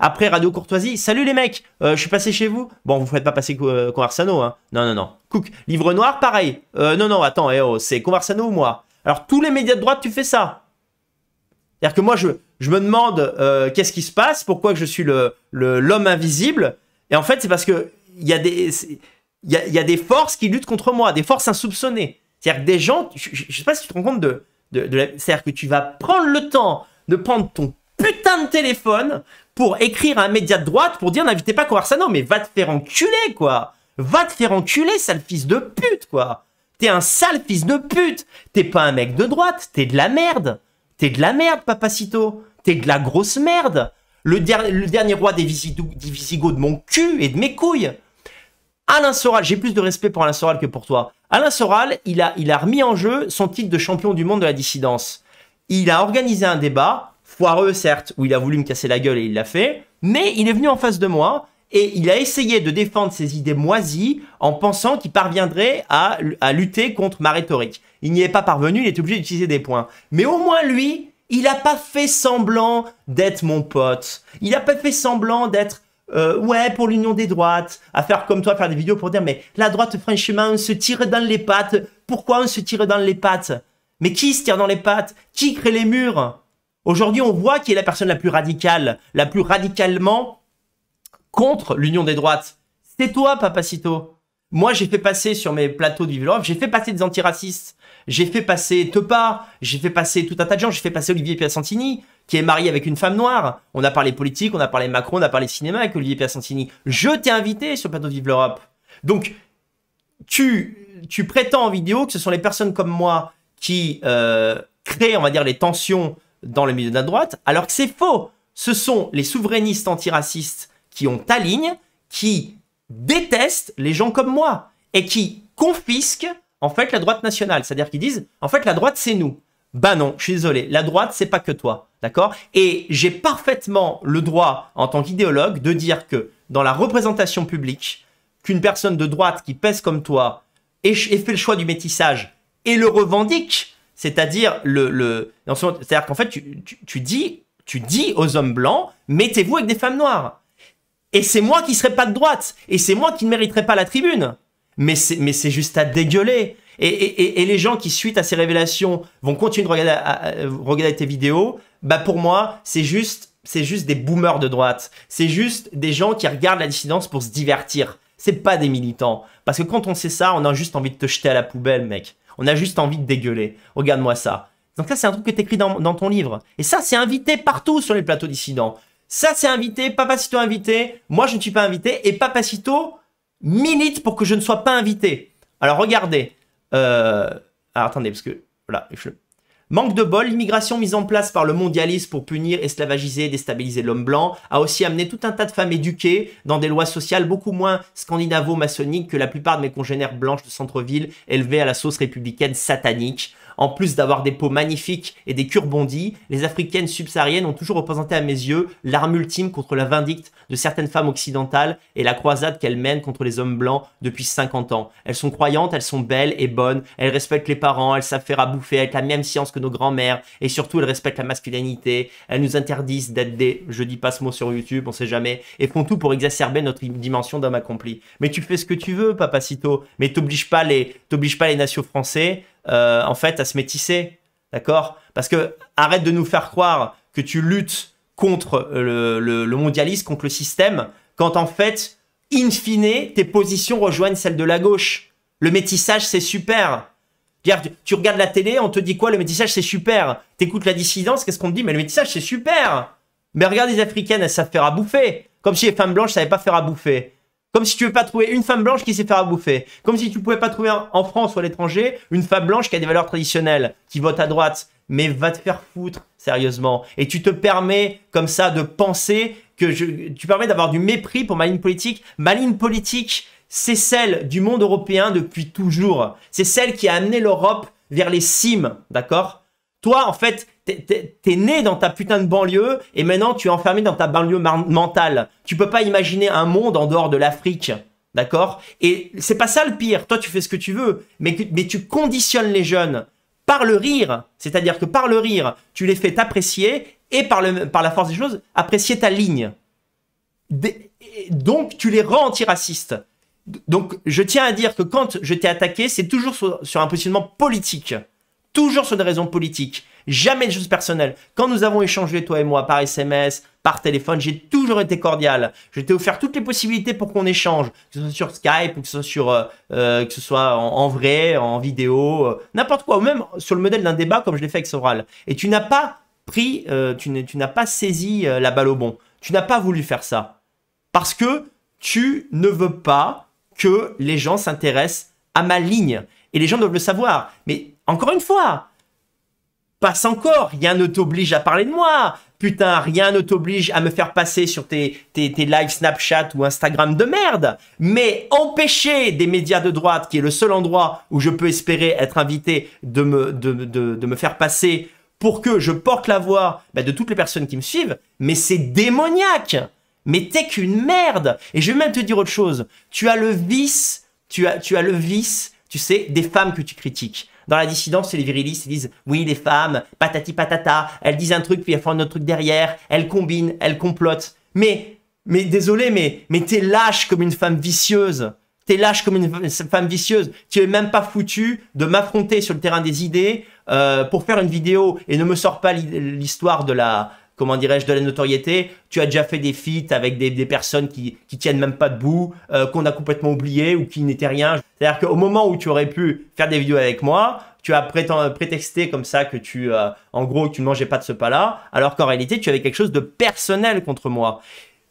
Après Radio Courtoisie, salut les mecs, euh, je suis passé chez vous. Bon, vous faites pas passer euh, Conversano, hein. Non, non, non. Cook, Livre Noir, pareil. Euh, non, non, attends, eh oh, c'est Conversano ou moi? Alors, tous les médias de droite, tu fais ça. C'est-à-dire que moi, je, me demande qu'est-ce qui se passe, pourquoi je suis le le- l'homme invisible. Et en fait, c'est parce que il y a des il y a, des forces qui luttent contre moi, des forces insoupçonnées. C'est-à-dire que des gens, je, je sais pas si tu te rends compte de, la- c'est-à-dire que tu vas prendre le temps de prendre ton putain de téléphone pour écrire à un média de droite pour dire n'invitez pas Conversano, mais va te faire enculer, quoi. Va te faire enculer, sale fils de pute, quoi. T'es un sale fils de pute. T'es pas un mec de droite, t'es de la merde. T'es de la merde, Papacito. T'es de la grosse merde. Le, der- le dernier roi des Visigoths de mon cul et de mes couilles. Alain Soral, j'ai plus de respect pour Alain Soral que pour toi. Alain Soral, il a, il a remis en jeu son titre de champion du monde de la dissidence. Il a organisé un débat, foireux certes, où il a voulu me casser la gueule et il l'a fait, mais il est venu en face de moi et il a essayé de défendre ses idées moisies en pensant qu'il parviendrait à, à lutter contre ma rhétorique. Il n'y est pas parvenu, il est obligé d'utiliser des points. Mais au moins lui, il n'a pas fait semblant d'être mon pote. Il n'a pas fait semblant d'être euh, ouais, pour l'union des droites, à faire comme toi, faire des vidéos pour dire, mais la droite, franchement, on se tire dans les pattes. Pourquoi on se tire dans les pattes? Mais qui se tire dans les pattes? Qui crée les murs? Aujourd'hui, on voit qui est la personne la plus radicale, la plus radicalement contre l'union des droites. C'est toi, Papacito. Moi, j'ai fait passer sur mes plateaux de Vivre j'ai fait passer des antiracistes. J'ai fait passer Tepa, j'ai fait passer tout un tas de gens, j'ai fait passer Olivier Piacentini, qui est marié avec une femme noire. On a parlé politique, on a parlé Macron, on a parlé cinéma avec Olivier Piacentini. Je t'ai invité sur le plateau de Vive l'Europe. Donc, tu, tu prétends en vidéo que ce sont les personnes comme moi qui euh, créent, on va dire, les tensions dans le milieu de la droite, alors que c'est faux. Ce sont les souverainistes antiracistes qui ont ta ligne, qui détestent les gens comme moi et qui confisquent en fait la droite nationale. C'est-à-dire qu'ils disent en fait la droite c'est nous. Bah non, je suis désolé, la droite c'est pas que toi, d'accord? Et j'ai parfaitement le droit en tant qu'idéologue de dire que dans la représentation publique, qu'une personne de droite qui pèse comme toi ait, fait le choix du métissage et le revendique, c'est-à-dire le, le c'est-à-dire qu'en fait tu, tu, dis tu dis aux hommes blancs mettez-vous avec des femmes noires. Et c'est moi qui serais pas de droite. Et c'est moi qui ne mériterais pas la tribune. Mais c'est, juste à dégueuler. Et, les gens qui, suite à ces révélations, vont continuer de regarder, regarder tes vidéos, bah pour moi, c'est juste, c'est juste des boomers de droite. C'est juste des gens qui regardent la dissidence pour se divertir. C'est pas des militants. Parce que quand on sait ça, on a juste envie de te jeter à la poubelle, mec. On a juste envie de dégueuler. Regarde-moi ça. Donc ça, c'est un truc que t'écris dans, dans ton livre. Et ça, c'est invité partout sur les plateaux dissidents. Ça, c'est invité, Papacito invité, moi je ne suis pas invité, et Papacito milite pour que je ne sois pas invité. Alors regardez, euh... alors attendez, parce que, voilà, Manque de bol, l'immigration mise en place par le mondialisme pour punir, esclavagiser, déstabiliser l'homme blanc a aussi amené tout un tas de femmes éduquées dans des lois sociales beaucoup moins scandinavo-maçonniques que la plupart de mes congénères blanches de centre-ville élevées à la sauce républicaine satanique. En plus d'avoir des peaux magnifiques et des cures bondies, les africaines subsahariennes ont toujours représenté à mes yeux l'arme ultime contre la vindicte de certaines femmes occidentales et la croisade qu'elles mènent contre les hommes blancs depuis 50 ans. Elles sont croyantes, elles sont belles et bonnes, elles respectent les parents, elles savent faire à bouffer avec la même science que nos grands-mères et surtout elles respectent la masculinité. Elles nous interdisent d'être des, je dis pas ce mot sur YouTube, on sait jamais, et font tout pour exacerber notre dimension d'homme accompli. Mais tu fais ce que tu veux, Papacito, mais t'obliges pas les, t'obliges pas les nations français euh, en fait, à se métisser. D'accord? Parce que arrête de nous faire croire que tu luttes contre le, mondialisme, contre le système, quand en fait, in fine, tes positions rejoignent celles de la gauche. Le métissage, c'est super. Tu regardes la télé, on te dit quoi? Le métissage, c'est super. T'écoutes la dissidence, qu'est-ce qu'on te dit? Mais le métissage, c'est super. Mais regarde les africaines, elles savent faire à bouffer. Comme si les femmes blanches savaient pas faire à bouffer. Comme si tu veux pas trouver une femme blanche qui sait faire à bouffer. Comme si tu pouvais pas trouver en France ou à l'étranger une femme blanche qui a des valeurs traditionnelles, qui vote à droite. Mais va te faire foutre, sérieusement. Et tu te permets, comme ça, de penser que je, tu permets d'avoir du mépris pour ma ligne politique. Ma ligne politique, c'est celle du monde européen depuis toujours. C'est celle qui a amené l'Europe vers les cimes, d'accord? Toi, en fait, t'es né dans ta putain de banlieue et maintenant tu es enfermé dans ta banlieue mentale. Tu peux pas imaginer un monde en dehors de l'Afrique. D'accord? Et c'est pas ça le pire. Toi, tu fais ce que tu veux, mais, tu conditionnes les jeunes par le rire. C'est-à-dire que par le rire, tu les fais t'apprécier et par, la force des choses, apprécier ta ligne. donc, tu les rends antiracistes. Donc, je tiens à dire que quand je t'ai attaqué, c'est toujours sur un positionnement politique. Toujours sur des raisons politiques. Jamais de choses personnelles. Quand nous avons échangé, toi et moi, par SMS, par téléphone, j'ai toujours été cordial. Je t'ai offert toutes les possibilités pour qu'on échange, que ce soit sur Skype ou que ce soit sur, euh, euh, que ce soit en, vrai, en vidéo, euh, n'importe quoi, ou même sur le modèle d'un débat comme je l'ai fait avec Soral. Et tu n'as pas pris, tu n'as pas saisi la balle au bon. Tu n'as pas voulu faire ça parce que tu ne veux pas que les gens s'intéressent à ma ligne. Et les gens doivent le savoir. Mais encore une fois, passe encore, rien ne t'oblige à parler de moi. Putain, rien ne t'oblige à me faire passer sur tes, tes, tes lives Snapchat ou Instagram de merde. Mais empêcher des médias de droite, qui est le seul endroit où je peux espérer être invité, de me, de, de, de me faire passer pour que je porte la voix bah, de toutes les personnes qui me suivent, mais c'est démoniaque. Mais t'es qu'une merde. Et je vais même te dire autre chose. Tu as le vice, tu as, tu as le vice, tu sais, des femmes que tu critiques. Dans la dissidence, c'est les virilistes, ils disent oui, les femmes, patati patata, elles disent un truc, puis elles font un autre truc derrière, elles combinent, elles complotent. Mais mais désolé, mais, mais t'es lâche comme une femme vicieuse. T'es lâche comme une femme vicieuse. Tu es même pas foutu de m'affronter sur le terrain des idées euh, pour faire une vidéo et ne me sors pas l'histoire de la comment dirais-je de la notoriété. Tu as déjà fait des feats avec des, des personnes qui qui tiennent même pas debout, euh, qu'on a complètement oublié ou qui n'étaient rien. C'est-à-dire qu'au moment où tu aurais pu faire des vidéos avec moi, tu as prétexté comme ça que tu, euh, en gros, tu ne mangeais pas de ce pas-là, alors qu'en réalité, tu avais quelque chose de personnel contre moi.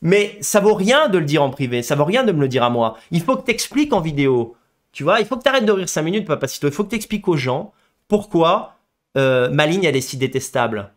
Mais ça vaut rien de le dire en privé, ça vaut rien de me le dire à moi. Il faut que tu expliques en vidéo. Tu vois, il faut que tu arrêtes de rire 5 minutes, Papacito. Il faut que tu expliques aux gens pourquoi euh, ma ligne, elle est si détestable.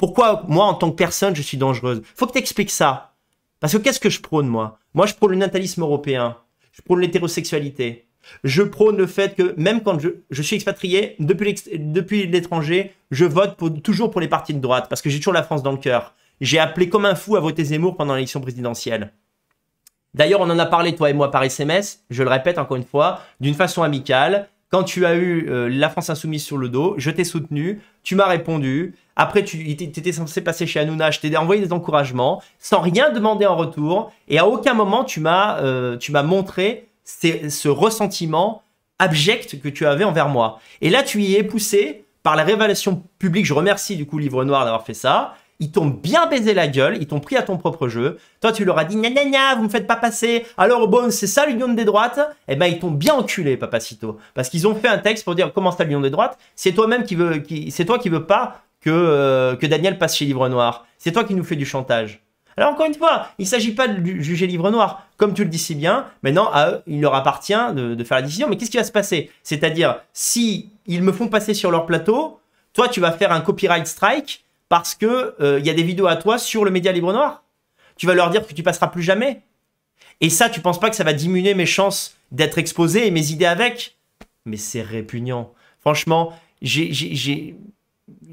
Pourquoi moi, en tant que personne, je suis dangereuse? Faut que tu expliques ça. Parce que qu'est-ce que je prône, moi? Moi, je prône le natalisme européen. Je prône l'hétérosexualité. Je prône le fait que même quand je, suis expatrié, depuis l'étranger, je vote toujours pour les partis de droite. Parce que j'ai toujours la France dans le cœur. J'ai appelé comme un fou à voter Zemmour pendant l'élection présidentielle. D'ailleurs, on en a parlé, toi et moi, par SMS, je le répète encore une fois, d'une façon amicale. Quand tu as eu euh, la France Insoumise sur le dos, je t'ai soutenu, tu m'as répondu. Après, tu étais censé passer chez Hanouna, je t'ai envoyé des encouragements, sans rien demander en retour. Et à aucun moment, tu m'as euh, montré ce ressentiment abject que tu avais envers moi. Et là, tu y es poussé par la révélation publique. Je remercie du coup Livre Noir d'avoir fait ça ils t'ont bien baisé la gueule, ils t'ont pris à ton propre jeu. Toi, tu leur as dit, gna gna gna, vous me faites pas passer. Alors, bon, c'est ça l'union des droites? Eh ben, ils t'ont bien enculé, Papacito. Parce qu'ils ont fait un texte pour dire, comment ça l'union des droites? C'est toi-même qui veux, c'est toi qui veux pas que, euh, que Daniel passe chez Livre Noir. C'est toi qui nous fais du chantage. Alors encore une fois, il ne s'agit pas de juger Livre Noir, comme tu le dis si bien. Maintenant, à eux, il leur appartient de, de faire la décision. Mais qu'est-ce qui va se passer? C'est-à-dire, si ils me font passer sur leur plateau, toi, tu vas faire un copyright strike parce que il euh, y a des vidéos à toi sur le média libre noir. Tu vas leur dire que tu passeras plus jamais. Et ça, tu penses pas que ça va diminuer mes chances d'être exposé et mes idées avec Mais c'est répugnant. Franchement, j'ai, j'ai,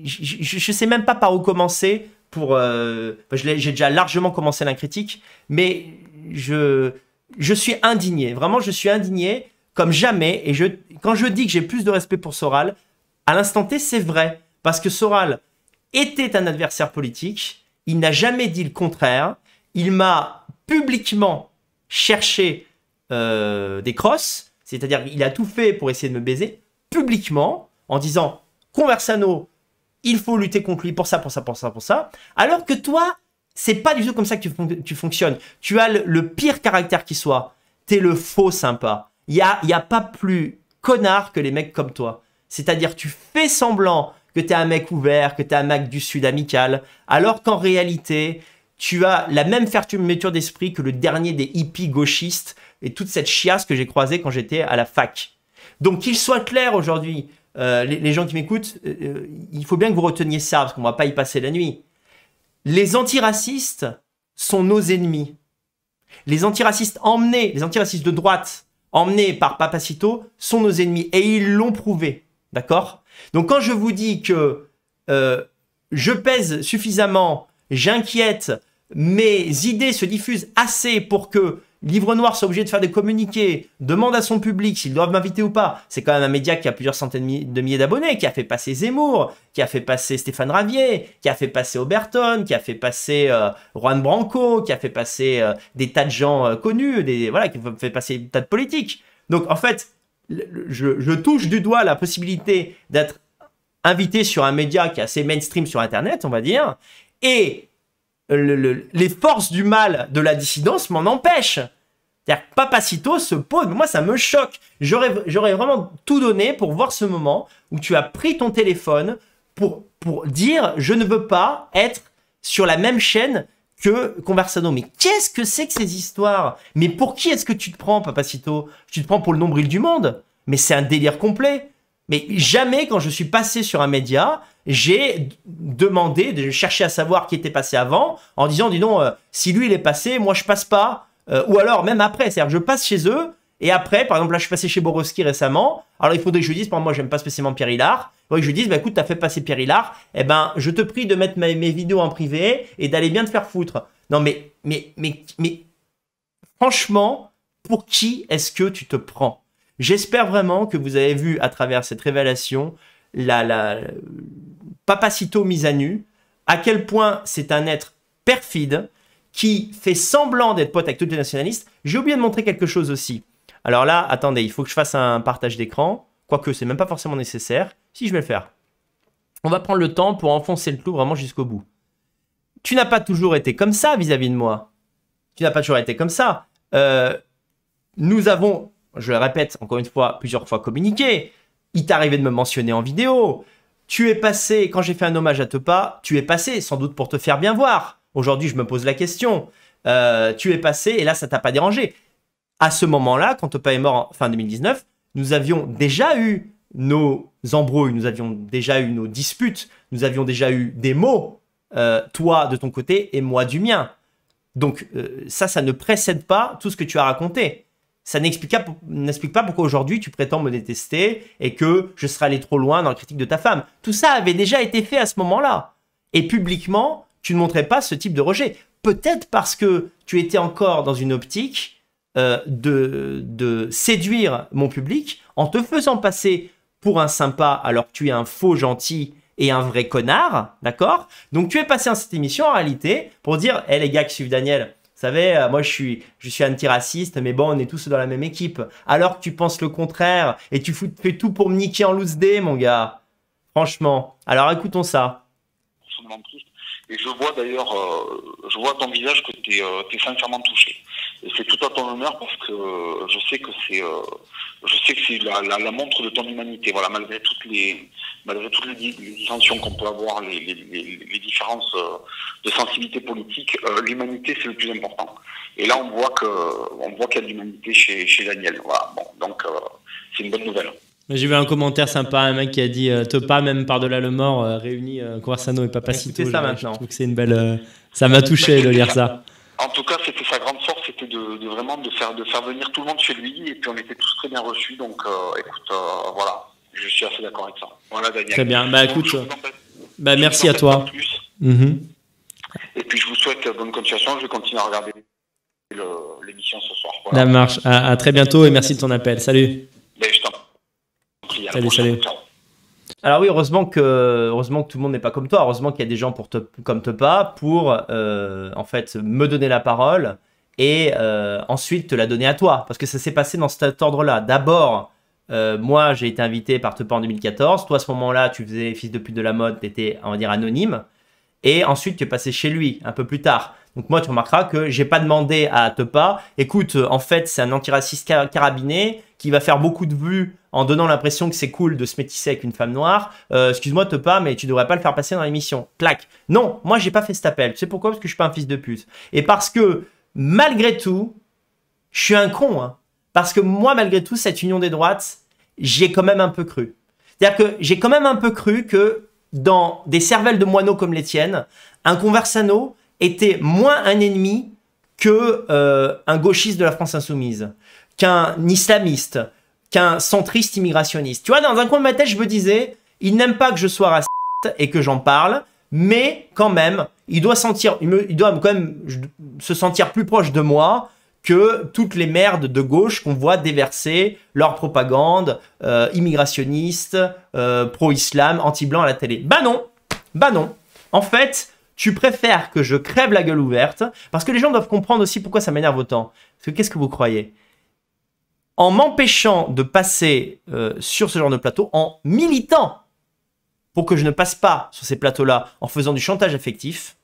je sais même pas par où commencer pour. Euh, j'ai déjà largement commencé la critique, mais je, je suis indigné. Vraiment, je suis indigné comme jamais. Et je, quand je dis que j'ai plus de respect pour Soral, à l'instant T, c'est vrai. Parce que Soral, était un adversaire politique. Il n'a jamais dit le contraire. Il m'a publiquement cherché euh, des crosses, c'est-à-dire il a tout fait pour essayer de me baiser, publiquement, en disant Conversano, il faut lutter contre lui pour ça, pour ça, pour ça, pour ça. Alors que toi, c'est pas du tout comme ça que tu, fonctionnes. Tu as le, pire caractère qui soit. T'es le faux sympa. Il n'y a, y a pas plus connard que les mecs comme toi. C'est-à-dire, tu fais semblant que tu es un mec ouvert, que tu es un mec du Sud amical, alors qu'en réalité, tu as la même fermeture d'esprit que le dernier des hippies gauchistes et toute cette chiasse que j'ai croisée quand j'étais à la fac. Donc qu'il soit clair aujourd'hui, euh, les, gens qui m'écoutent, euh, euh, il faut bien que vous reteniez ça, parce qu'on va pas y passer la nuit. Les antiracistes sont nos ennemis. Les antiracistes emmenés, les antiracistes de droite, emmenés par Papacito, sont nos ennemis. Et ils l'ont prouvé. D'accord? Donc quand je vous dis que euh, je pèse suffisamment, j'inquiète, mes idées se diffusent assez pour que Livre Noir soit obligé de faire des communiqués, demande à son public s'ils doivent m'inviter ou pas. C'est quand même un média qui a plusieurs centaines de milliers d'abonnés, qui a fait passer Zemmour, qui a fait passer Stéphane Ravier, qui a fait passer Oberton, qui a fait passer euh, Juan Branco, qui a fait passer euh, des tas de gens connus, des voilà, qui a fait passer des tas de politiques. Donc en fait, je, touche du doigt la possibilité d'être invité sur un média qui est assez mainstream sur Internet, on va dire, et les forces du mal de la dissidence m'en empêchent. C'est-à-dire que Papacito se pose, moi ça me choque. J'aurais vraiment tout donné pour voir ce moment où tu as pris ton téléphone pour, pour dire je ne veux pas être sur la même chaîne que Conversano. Mais qu'est-ce que c'est que ces histoires? Mais pour qui est-ce que tu te prends, Papacito? Tu te prends pour le nombril du monde Mais c'est un délire complet. Mais jamais, quand je suis passé sur un média, j'ai demandé, de chercher à savoir qui était passé avant, en disant, dis donc, euh, si lui il est passé, moi je passe pas. Euh, ou alors même après, c'est-à-dire je passe chez eux, et après, par exemple, là, je suis passé chez Borowski récemment. Alors, il faudrait que je lui dise, par moi, j'aime pas spécialement Pierre Hillard. Il faudrait que je lui dise, bah, écoute, t'as fait passer Pierre Hillard. Eh ben, je te prie de mettre mes, vidéos en privé et d'aller bien te faire foutre. Non, mais, mais, mais, mais, franchement, pour qui est-ce que tu te prends? J'espère vraiment que vous avez vu à travers cette révélation la, la, Papacito mise à nu, à quel point c'est un être perfide, qui fait semblant d'être pote avec tous les nationalistes. J'ai oublié de montrer quelque chose aussi. Alors là, attendez, il faut que je fasse un partage d'écran. Quoique, c'est même pas forcément nécessaire. Si, je vais le faire. On va prendre le temps pour enfoncer le clou vraiment jusqu'au bout. Tu n'as pas toujours été comme ça vis-à-vis de moi. Tu n'as pas toujours été comme ça. Euh, nous avons, je le répète encore une fois, plusieurs fois communiqué. Il t'est arrivé de me mentionner en vidéo. Tu es passé, quand j'ai fait un hommage à Tepa, tu es passé sans doute pour te faire bien voir. Aujourd'hui, je me pose la question. Euh, tu es passé et là, ça t'a pas dérangé. À ce moment-là, quand Tepa est mort en fin 2019, nous avions déjà eu nos embrouilles, nous avions déjà eu nos disputes, nous avions déjà eu des mots, euh, toi de ton côté et moi du mien. Donc euh, ça, ça ne précède pas tout ce que tu as raconté ça n'explique pas pourquoi aujourd'hui tu prétends me détester et que je serais allé trop loin dans la critique de ta femme. Tout ça avait déjà été fait à ce moment-là. Et publiquement, tu ne montrais pas ce type de rejet. Peut-être parce que tu étais encore dans une optique euh, de, de séduire mon public en te faisant passer pour un sympa alors que tu es un faux gentil et un vrai connard, d'accord? Donc tu es passé dans cette émission en réalité pour dire, hé les gars qui suivent Daniel, savez, euh, moi je suis, je suis antiraciste, mais bon, on est tous dans la même équipe. Alors que tu penses le contraire et tu fais tout pour me niquer en loose day, mon gars. Franchement. Alors écoutons ça. Et je vois d'ailleurs, euh, je vois ton visage que tu es, sincèrement touché. Et c'est tout à ton honneur parce que je sais que c'est, je sais que c'est la, la, montre de ton humanité. Voilà, malgré toutes les, malgré toutes les, dissensions qu'on peut avoir, les, les, les différences de sensibilité politique, euh, l'humanité c'est le plus important. Et là on voit que on voit qu'il y a de l'humanité chez, chez, Daniel. Voilà. Bon, donc euh, c'est une bonne nouvelle. J'ai vu un commentaire sympa, un mec qui a dit euh, Topa, même par-delà le mort, réuni Conversano et Papacito. C'est ça maintenant. Je trouve que c'est une belle. ça m'a touché de lire ça. En tout cas, c'était sa grande c'était de, vraiment de faire, de faire venir tout le monde chez lui, et puis on était tous très bien reçus. Donc, écoute, voilà, je suis assez d'accord avec ça. Voilà, Daniel. Très bien. Bah, écoute, bah, merci à toi. Mhm. Et puis je vous souhaite bonne continuation. Je vais continuer à regarder l'émission ce soir. Ça marche. À, très bientôt et merci de ton appel. Salut. Ben, je prie. Salut, salut. Alors oui, heureusement que, heureusement que tout le monde n'est pas comme toi. Heureusement qu'il y a des gens pour te, comme te pas pour euh, en fait me donner la parole et euh, ensuite te la donner à toi. Parce que ça s'est passé dans cet ordre-là. D'abord, euh, moi j'ai été invité par Tepa en 2014. Toi à ce moment-là, tu faisais fils de pute de la mode, tu étais on va dire anonyme. Et ensuite, tu es passé chez lui un peu plus tard. Donc moi, tu remarqueras que j'ai pas demandé à Tepa, écoute, euh, en fait, c'est un antiraciste carabiné qui va faire beaucoup de vues en donnant l'impression que c'est cool de se métisser avec une femme noire. Excuse-moi Tepa, mais tu devrais pas le faire passer dans l'émission. Plaque. Non, moi, j'ai pas fait cet appel. Tu sais pourquoi? Parce que je suis pas un fils de pute. Et parce que, malgré tout, je suis un con. Hein. Parce que moi, malgré tout, cette union des droites, j'y ai quand même un peu cru. C'est-à-dire que j'ai quand même un peu cru que dans des cervelles de moineaux comme les tiennes, un conversano était moins un ennemi que euh, un gauchiste de la France insoumise, qu'un islamiste, qu'un centriste immigrationniste. Tu vois, dans un coin de ma tête, je me disais, il n'aime pas que je sois raciste et que j'en parle, mais quand même, il doit sentir, il doit quand même se sentir plus proche de moi que toutes les merdes de gauche qu'on voit déverser leur propagande euh, immigrationniste, euh, pro-islam, anti-blanc à la télé. Bah non, bah non. En fait, tu préfères que je crève la gueule ouverte, parce que les gens doivent comprendre aussi pourquoi ça m'énerve autant. Parce que qu'est-ce que vous croyez? En m'empêchant de passer euh, sur ce genre de plateau, en militant pour que je ne passe pas sur ces plateaux-là, en faisant du chantage affectif,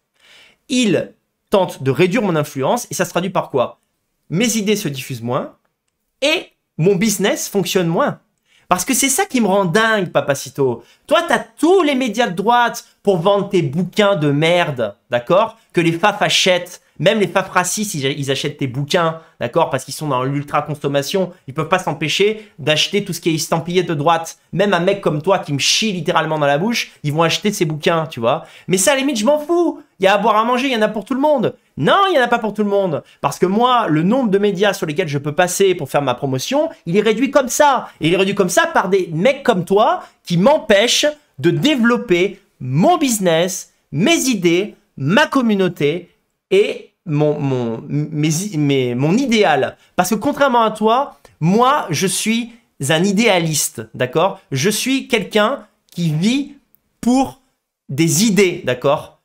ils tentent de réduire mon influence, et ça se traduit par quoi? Mes idées se diffusent moins et mon business fonctionne moins. Parce que c'est ça qui me rend dingue, Papacito. Toi, t'as tous les médias de droite pour vendre tes bouquins de merde, d'accord? Que les faf achètent même les faf racistes, ils, achètent tes bouquins, d'accord Parce qu'ils sont dans l'ultra-consommation. Ils peuvent pas s'empêcher d'acheter tout ce qui est estampillé de droite. Même un mec comme toi qui me chie littéralement dans la bouche, ils vont acheter ses bouquins, tu vois Mais ça, à la limite, je m'en fous. Il y a à boire à manger, il y en a pour tout le monde. Non, il y en a pas pour tout le monde. Parce que moi, le nombre de médias sur lesquels je peux passer pour faire ma promotion, il est réduit comme ça. Et il est réduit comme ça par des mecs comme toi qui m'empêchent de développer mon business, mes idées, ma communauté et mon, mon, mon idéal. Parce que contrairement à toi, moi, je suis un idéaliste, d'accord? Je suis quelqu'un qui vit pour des idées, d'accord?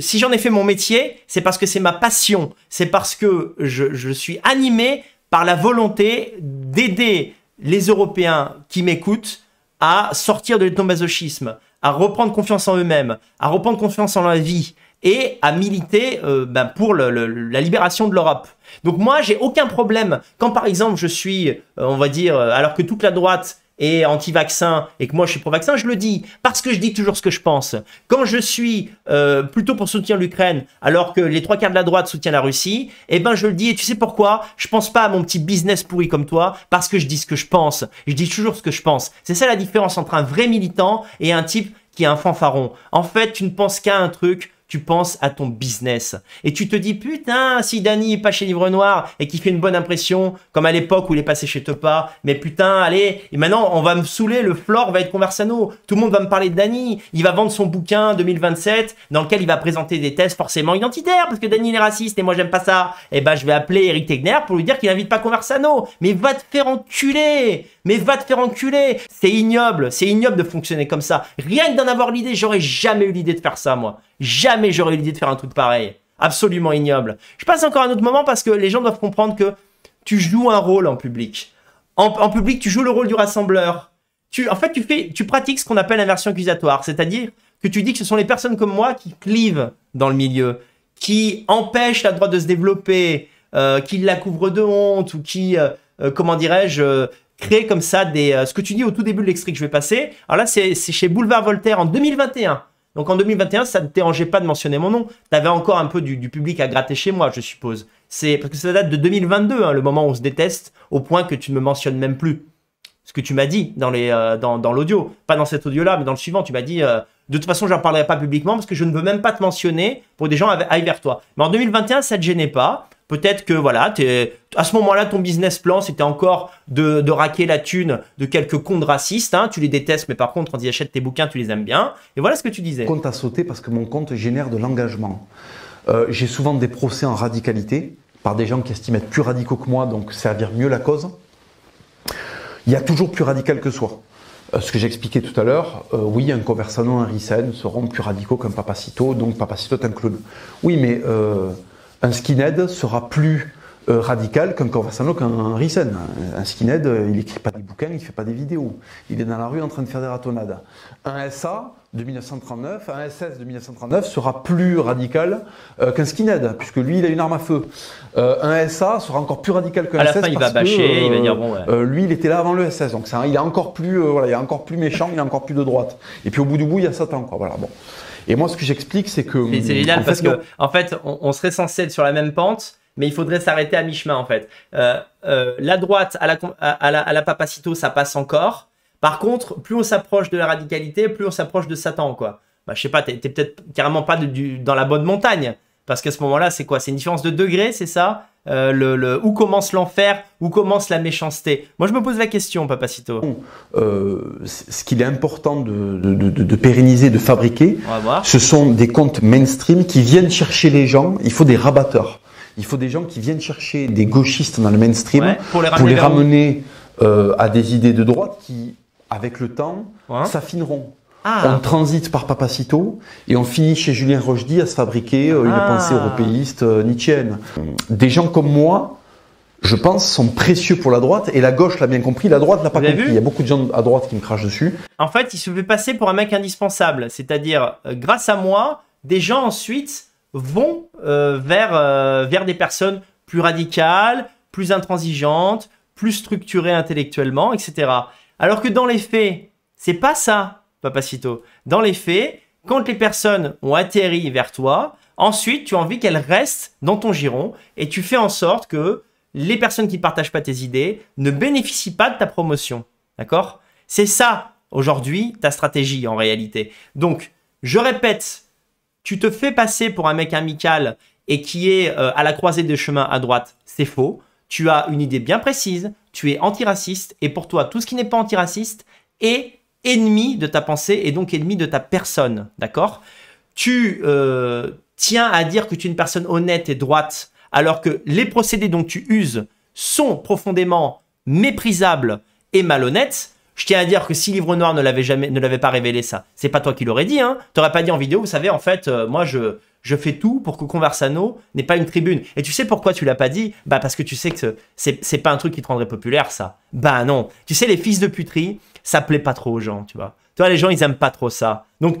Si j'en ai fait mon métier, c'est parce que c'est ma passion. C'est parce que je, suis animé par la volonté d'aider les Européens qui m'écoutent à sortir de l'ethnomasochisme, à reprendre confiance en eux-mêmes, à reprendre confiance en la vie et à militer euh, ben, pour la libération de l'Europe. Donc moi, j'ai aucun problème quand par exemple je suis, euh, on va dire, euh, alors que toute la droite et anti-vaccin et que moi je suis pro-vaccin, je le dis parce que je dis toujours ce que je pense. Quand je suis plutôt pour soutenir l'Ukraine alors que les trois quarts de la droite soutiennent la Russie, eh ben je le dis et tu sais pourquoi? Je pense pas à mon petit business pourri comme toi parce que je dis ce que je pense. Je dis toujours ce que je pense. C'est ça la différence entre un vrai militant et un type qui est un fanfaron. En fait, tu ne penses qu'à un truc, tu penses à ton business. Et tu te dis, putain, si Danny est pas chez Livre Noir et qui fait une bonne impression, comme à l'époque où il est passé chez Tepa, mais putain, allez, et maintenant on va me saouler, le floor va être Conversano. Tout le monde va me parler de Danny. Il va vendre son bouquin 2027 dans lequel il va présenter des thèses forcément identitaires parce que Danny est raciste et moi j'aime pas ça. Et eh ben je vais appeler Eric Tegner pour lui dire qu'il n'invite pas Conversano. Mais va te faire enculer mais va te faire enculer C'est ignoble, c'est ignoble de fonctionner comme ça. Rien que d'en avoir l'idée, j'aurais jamais eu l'idée de faire ça, moi. Jamais j'aurais eu l'idée de faire un truc pareil. Absolument ignoble. Je passe encore un autre moment parce que les gens doivent comprendre que tu joues un rôle en public. En, public, tu joues le rôle du rassembleur. En fait, tu, fais, tu pratiques ce qu'on appelle l'inversion accusatoire, c'est-à-dire que tu dis que ce sont les personnes comme moi qui clivent dans le milieu, qui empêchent la droite de se développer, euh, qui la couvrent de honte ou qui, euh, euh, comment dirais-je, créer comme ça des... Ce que tu dis au tout début de l'extrait que je vais passer. Alors là, c'est chez Boulevard Voltaire en 2021. Donc en 2021, ça ne dérangeait pas de mentionner mon nom. Tu encore un peu du, public à gratter chez moi, je suppose. C'est parce que ça date de 2022, hein, le moment où on se déteste, au point que tu ne me mentionnes même plus. Ce que tu m'as dit dans euh, l'audio, pas dans cet audio-là, mais dans le suivant, tu m'as dit euh, de toute façon, j'en parlerai pas publiquement parce que je ne veux même pas te mentionner pour des gens aillent vers toi. Mais en 2021, ça te gênait pas. Peut-être que voilà, à ce moment-là, ton business plan, c'était encore de, de, raquer la thune de quelques cons racistes. Hein. Tu les détestes, mais par contre, quand ils achètent tes bouquins, tu les aimes bien. Et voilà ce que tu disais. Compte à sauter parce que mon compte génère de l'engagement. Euh, j'ai souvent des procès en radicalité par des gens qui estiment être plus radicaux que moi, donc servir mieux la cause. Il y a toujours plus radical que soi. Euh, ce que j'expliquais tout à l'heure, euh, oui, un Conversano, un Ricen seront plus radicaux qu'un Papacito, donc Papacito est un clown. Oui, mais un skinhead sera plus euh, radical qu'un Conversano, qu'un Risen. Un skinhead, euh, il écrit pas des bouquins, il fait pas des vidéos. Il est dans la rue en train de faire des ratonnades. Un SA de 1939, un SS de 1939 sera plus radical euh, qu'un skinhead, puisque lui, il a une arme à feu. un SA sera encore plus radical qu'un SS. À la fin, il va bâcher, il va dire bon. Ouais. lui, il était là avant le SS, donc ça, il est encore plus, voilà, il est encore plus méchant, il est encore plus de droite. Et puis au bout du bout, il y a Satan, quoi. Voilà, bon. Et moi, ce que j'explique, c'est que. C'est génial parce que, en fait, on, serait censé être sur la même pente, mais il faudrait s'arrêter à mi-chemin, en fait. Euh, euh, la droite à la, à, la, à la papacito, ça passe encore. Par contre, plus on s'approche de la radicalité, plus on s'approche de Satan, quoi. Bah, je sais pas, t'es peut-être carrément pas du, dans la bonne montagne. Parce qu'à ce moment-là, c'est quoi? C'est une différence de degré, c'est ça? Euh, le, Où commence l'enfer Où commence la méchanceté? Moi, je me pose la question, Papacito. Euh, ce qu'il est important de, pérenniser, de fabriquer, ce sont des comptes mainstream qui viennent chercher les gens. Il faut des rabatteurs. Il faut des gens qui viennent chercher des gauchistes dans le mainstream pour les ramener, euh, à des idées de droite qui, avec le temps, s'affineront. Ah. On transite par Papacito et on finit chez Julien Rochdy à se fabriquer euh, une ah. pensée européiste euh. Des gens comme moi, je pense, sont précieux pour la droite et la gauche l'a bien compris, la droite l'a pas compris. Il y a beaucoup de gens à droite qui me crachent dessus. En fait, il se fait passer pour un mec indispensable, c'est-à-dire euh, grâce à moi, des gens ensuite vont vers vers des personnes plus radicales, plus intransigeantes, plus structurées intellectuellement, etc. Alors que dans les faits, c'est pas ça. Papacito. Dans les faits, quand les personnes ont atterri vers toi, ensuite tu as envie qu'elles restent dans ton giron et tu fais en sorte que les personnes qui ne partagent pas tes idées ne bénéficient pas de ta promotion. D'accord? C'est ça aujourd'hui ta stratégie en réalité. Donc, je répète, tu te fais passer pour un mec amical et qui est euh, à la croisée des chemins à droite, c'est faux. Tu as une idée bien précise, tu es antiraciste et pour toi, tout ce qui n'est pas antiraciste est ennemi de ta pensée et donc ennemi de ta personne, d'accord? Tu euh, tiens à dire que tu es une personne honnête et droite, alors que les procédés dont tu uses sont profondément méprisables et malhonnêtes. Je tiens à dire que si Livre Noir ne l'avait jamais, pas révélé ça, c'est pas toi qui l'aurais dit, hein. T'aurais pas dit en vidéo, vous savez, en fait, euh, moi je, je fais tout pour que Conversano n'ait pas une tribune. Et tu sais pourquoi tu l'as pas dit? Bah parce que tu sais que c'est, c'est pas un truc qui te rendrait populaire, ça. Bah non. Tu sais, les fils de puterie, ça plaît pas trop aux gens, tu vois. Toi, les gens, ils aiment pas trop ça. Donc,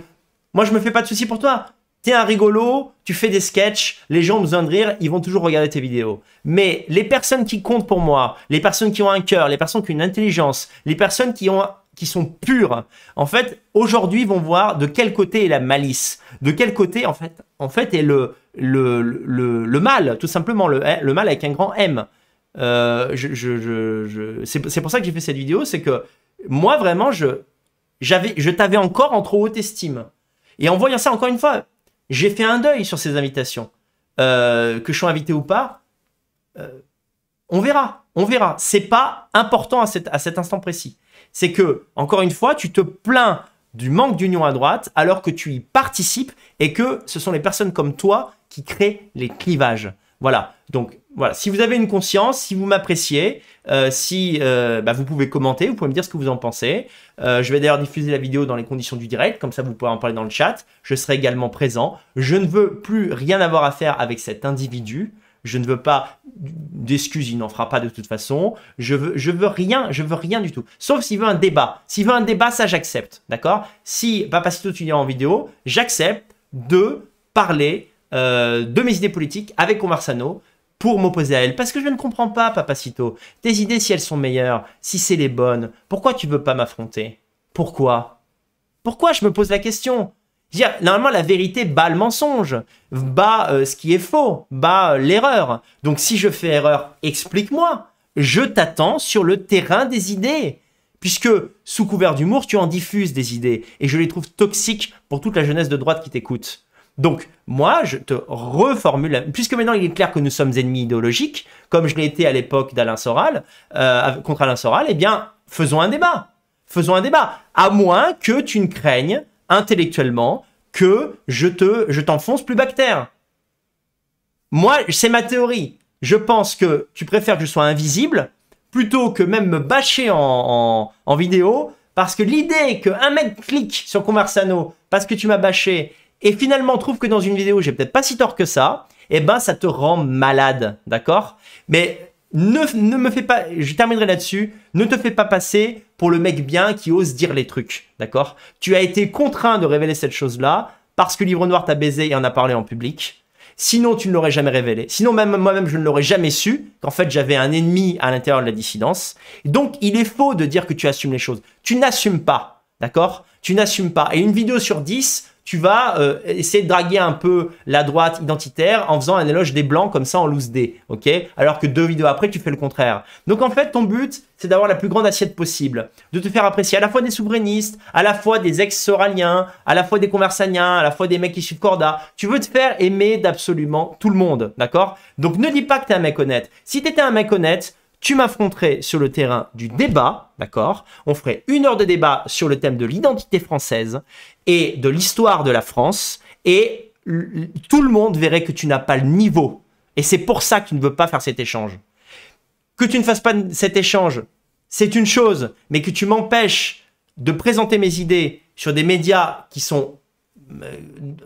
moi, je me fais pas de soucis pour toi. T'es un rigolo, tu fais des sketchs, les gens ont besoin de rire, ils vont toujours regarder tes vidéos. Mais les personnes qui comptent pour moi, les personnes qui ont un cœur, les personnes qui ont une intelligence, les personnes qui ont qui sont pures, en fait, aujourd'hui vont voir de quel côté est la malice, de quel côté, en fait, en fait est le, le, le, le mal, tout simplement, le, le mal avec un grand M. Euh, je, je, je, c'est pour ça que j'ai fait cette vidéo, c'est que moi, vraiment, je, j'avais, je t'avais encore en trop haute estime. Et en voyant ça, encore une fois, j'ai fait un deuil sur ces invitations. Euh, que je sois invité ou pas, euh, on verra. On verra. C'est pas important à, cet, à cet instant précis. C'est que, encore une fois, tu te plains du manque d'union à droite alors que tu y participes et que ce sont les personnes comme toi qui créent les clivages. Voilà. Donc, voilà. Si vous avez une conscience, si vous m'appréciez, euh, si euh, bah, vous pouvez commenter, vous pouvez me dire ce que vous en pensez. Euh, je vais d'ailleurs diffuser la vidéo dans les conditions du direct, comme ça vous pourrez en parler dans le chat. Je serai également présent. Je ne veux plus rien avoir à faire avec cet individu. Je ne veux pas d'excuses, il n'en fera pas de toute façon. Je veux, je veux rien, je veux rien du tout. Sauf s'il veut un débat. S'il veut un débat, ça j'accepte, d'accord? Si Papacito tu en vidéo, j'accepte de parler de mes idées politiques avec Conversano pour m'opposer à elle. Parce que je ne comprends pas, Papacito. Tes idées, si elles sont meilleures, si c'est les bonnes, pourquoi tu veux pas m'affronter? Pourquoi? Pourquoi je me pose la question? Normalement, la vérité bat le mensonge, bat euh, ce qui est faux, bat euh, l'erreur. Donc si je fais erreur, explique-moi. Je t'attends sur le terrain des idées. Puisque, sous couvert d'humour, tu en diffuses des idées. Et je les trouve toxiques pour toute la jeunesse de droite qui t'écoute. Donc, moi, je te reformule, puisque maintenant il est clair que nous sommes ennemis idéologiques, comme je l'ai été à l'époque d'Alain Soral, euh, contre Alain Soral, eh bien, faisons un débat. Faisons un débat. À moins que tu ne craignes intellectuellement que je te, t'enfonce plus bactère. Moi, c'est ma théorie. Je pense que tu préfères que je sois invisible plutôt que même me bâcher en, en vidéo parce que l'idée qu'un mec clique sur Conversano parce que tu m'as bâché et finalement trouve que dans une vidéo, j'ai peut-être pas si tort que ça, eh ben ça te rend malade, d'accord? Mais ne, ne, me fais pas, je terminerai là-dessus, ne te fais pas passer pour le mec bien qui ose dire les trucs, d'accord? Tu as été contraint de révéler cette chose-là parce que Livre Noir t'a baisé et en a parlé en public. Sinon, tu ne l'aurais jamais révélé. Sinon, même moi-même, je ne l'aurais jamais su qu'en fait, j'avais un ennemi à l'intérieur de la dissidence. Donc, il est faux de dire que tu assumes les choses. Tu n'assumes pas, d'accord? Tu n'assumes pas. Et une vidéo sur 10, tu vas euh, essayer de draguer un peu la droite identitaire en faisant un éloge des blancs comme ça en loose D, ok? Alors que deux vidéos après, tu fais le contraire. Donc en fait, ton but, c'est d'avoir la plus grande assiette possible, de te faire apprécier à la fois des souverainistes, à la fois des ex-soraliens, à la fois des conversaniens, à la fois des mecs qui suivent Corda. Tu veux te faire aimer d'absolument tout le monde, d'accord? Donc ne dis pas que t'es un mec honnête. Si t'étais un mec honnête, tu m'affronterais sur le terrain du débat, d'accord? On ferait une heure de débat sur le thème de l'identité française et de l'histoire de la France, et tout le monde verrait que tu n'as pas le niveau. Et c'est pour ça que tu ne veux pas faire cet échange. Que tu ne fasses pas cet échange, c'est une chose, mais que tu m'empêches de présenter mes idées sur des médias qui sont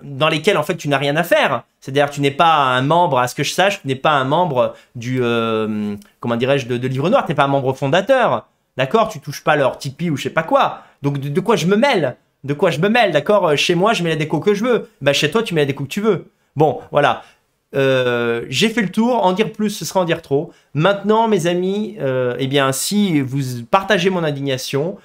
dans lesquels en fait tu n'as rien à faire. C'est-à-dire tu n'es pas un membre, à ce que je sache, tu n'es pas un membre du euh, comment dirais-je de, Livre Noir, tu n'es pas un membre fondateur. D'accord? Tu touches pas leur Tipeee ou je sais pas quoi. Donc de, quoi je me mêle? De quoi je me mêle D'accord? Chez moi, je mets la déco que je veux. Bah chez toi, tu mets la déco que tu veux. Bon, voilà. Euh, j'ai fait le tour, en dire plus, ce sera en dire trop. Maintenant, mes amis, eh bien, si vous partagez mon indignation,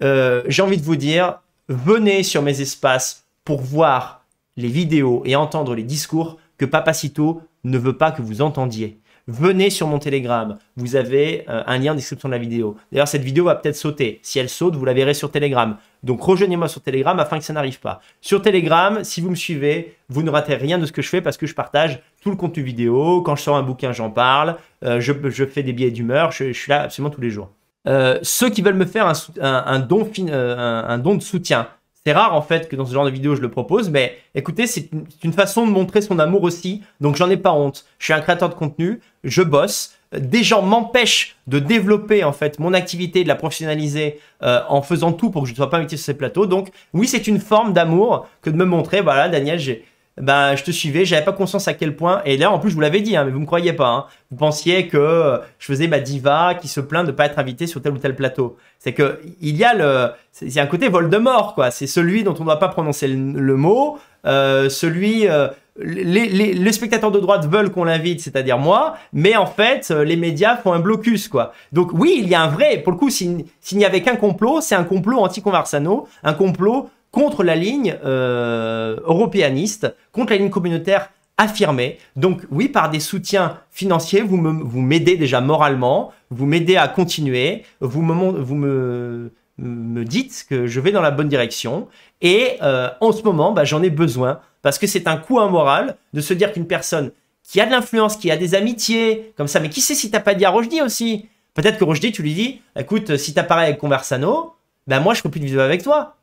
j'ai envie de vous dire, venez sur mes espaces pour voir les vidéos et entendre les discours que Papacito ne veut pas que vous entendiez. Venez sur mon Telegram, vous avez euh, un lien en description de la vidéo. D'ailleurs, cette vidéo va peut-être sauter. Si elle saute, vous la verrez sur Telegram. Donc rejoignez-moi sur Telegram afin que ça n'arrive pas. Sur Telegram, si vous me suivez, vous ne ratez rien de ce que je fais parce que je partage tout le contenu vidéo. Quand je sors un bouquin, j'en parle. Euh, je, fais des billets d'humeur. Je, suis là absolument tous les jours. Euh, ceux qui veulent me faire un, don, un don de soutien, c'est rare en fait que dans ce genre de vidéo je le propose, mais écoutez, c'est une, façon de montrer son amour aussi, donc j'en ai pas honte. Je suis un créateur de contenu, je bosse, des gens m'empêchent de développer en fait mon activité, de la professionnaliser euh, en faisant tout pour que je ne sois pas invité sur ces plateaux. Donc oui, c'est une forme d'amour que de me montrer, voilà, Daniel, j'ai ben, je te suivais, j'avais pas conscience à quel point. Et là, en plus, je vous l'avais dit, hein, mais vous me croyez pas. Hein. Vous pensiez que je faisais ma diva qui se plaint de pas être invité sur tel ou tel plateau. C'est que il y a le, c'est un côté Voldemort, quoi. C'est celui dont on ne doit pas prononcer le, mot, euh, celui. Euh, les, les, spectateurs de droite veulent qu'on l'invite, c'est-à-dire moi, mais en fait, euh, les médias font un blocus, quoi. Donc oui, il y a un vrai, pour le coup, s'il n'y avait qu'un complot, c'est un complot anti-Conversano, un complot contre la ligne euh, européaniste, contre la ligne communautaire affirmée. Donc oui, par des soutiens financiers, vous vous m'aidez déjà moralement, vous m'aidez à continuer, vous me, vous me, me dites que je vais dans la bonne direction. Et euh, en ce moment, bah, j'en ai besoin parce que c'est un coup immoral de se dire qu'une personne qui a de l'influence, qui a des amitiés, comme ça, mais qui sait si t'as pas dit à Rochdi aussi? Peut-être que Rochdi, tu lui dis, écoute, si t'apparais avec Conversano, ben moi je ferai plus de vidéo avec toi.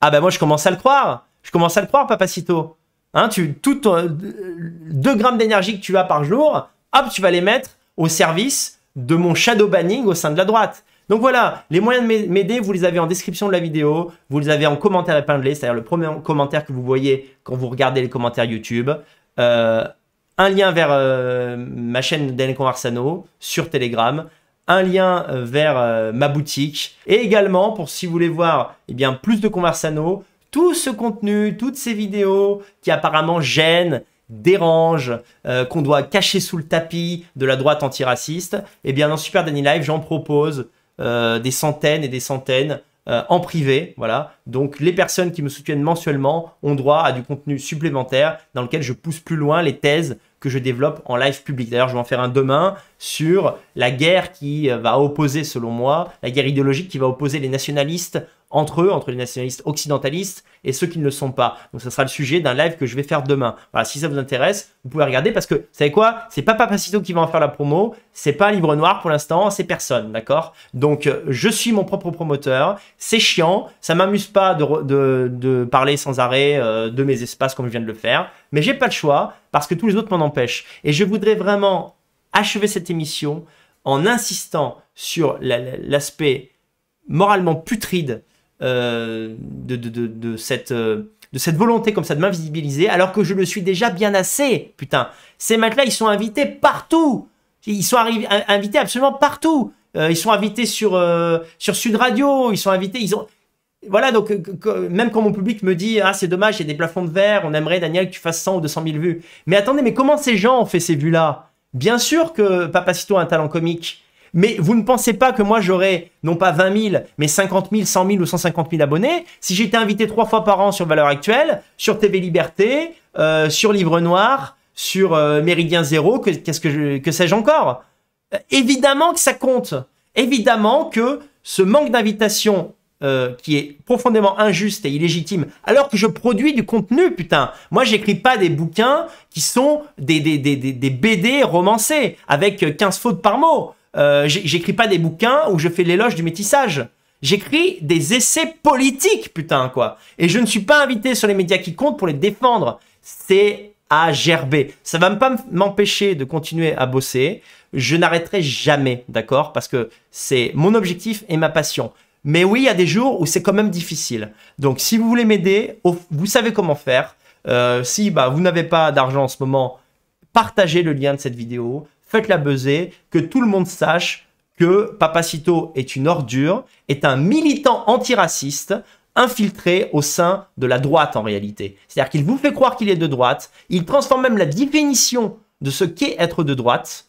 Ah ben moi je commence à le croire. Je commence à le croire, Papacito. Hein, tu, tout 2 grammes d'énergie que tu as par jour, hop, tu vas les mettre au service de mon shadow banning au sein de la droite. Donc voilà, les moyens de m'aider, vous les avez en description de la vidéo, vous les avez en commentaire épinglé, c'est-à-dire le premier commentaire que vous voyez quand vous regardez les commentaires YouTube. Euh, un lien vers euh, ma chaîne d'Anne Conversano sur Telegram un lien euh, vers euh, ma boutique et également pour si vous voulez voir eh bien plus de Conversano, tout ce contenu, toutes ces vidéos qui apparemment gênent, dérangent, euh, qu'on doit cacher sous le tapis de la droite antiraciste, eh bien dans Super Danny Live, j'en propose des centaines et des centaines en privé, voilà. Donc les personnes qui me soutiennent mensuellement ont droit à du contenu supplémentaire dans lequel je pousse plus loin les thèses que je développe en live public. D'ailleurs, je vais en faire un demain sur la guerre qui va opposer, selon moi, la guerre idéologique qui va opposer les nationalistes entre eux, entre les nationalistes occidentalistes et ceux qui ne le sont pas. Donc ça sera le sujet d'un live que je vais faire demain. Voilà, si ça vous intéresse, vous pouvez regarder parce que, vous savez quoi? C'est pas Papacito qui va en faire la promo, c'est pas un livre noir pour l'instant, c'est personne, d'accord? Donc euh, je suis mon propre promoteur, c'est chiant, ça m'amuse pas de, de, parler sans arrêt euh, de mes espaces comme je viens de le faire, mais j'ai pas le choix parce que tous les autres m'en empêchent. Et je voudrais vraiment achever cette émission en insistant sur l'aspect moralement putride euh, de, cette, euh, de cette volonté comme ça de m'invisibiliser, alors que je le suis déjà bien assez. Putain, ces mecs-là, ils sont invités partout. Ils sont invités absolument partout. Euh, ils sont invités sur, sur Sud Radio, ils sont invités, ils ont... Voilà, donc même quand mon public me dit « Ah, c'est dommage, il y a des plafonds de verre, on aimerait, Daniel, que tu fasses 100 ou 200 000 vues. » Mais attendez, mais comment ces gens ont fait ces vues-là? Bien sûr que Papacito a un talent comique. Mais vous ne pensez pas que moi j'aurais non pas 20 000, mais 50 000, 100 000 ou 150 000 abonnés si j'étais invité trois fois par an sur Valeurs Actuelles, sur TV Liberté, euh, sur Livre Noir, sur euh, Méridien Zéro, qu'est-ce que, que sais-je encore? Euh, Évidemment que ça compte. Évidemment que ce manque d'invitation qui est profondément injuste et illégitime, alors que je produis du contenu, putain. Moi, j'écris pas des bouquins qui sont des, des, des, des BD romancés, avec 15 fautes par mot. Euh, j'écris pas des bouquins où je fais l'éloge du métissage. J'écris des essais politiques, putain, quoi. Et je ne suis pas invité sur les médias qui comptent pour les défendre. C'est à gerber. Ça va pas m'empêcher de continuer à bosser. Je n'arrêterai jamais, d'accord Parce que c'est mon objectif et ma passion. Mais oui, il y a des jours où c'est quand même difficile. Donc, si vous voulez m'aider, vous savez comment faire. Euh, si bah, vous n'avez pas d'argent en ce moment, partagez le lien de cette vidéo faites-la buzzer, que tout le monde sache que Papacito est une ordure, est un militant antiraciste infiltré au sein de la droite en réalité. C'est-à-dire qu'il vous fait croire qu'il est de droite, il transforme même la définition de ce qu'est être de droite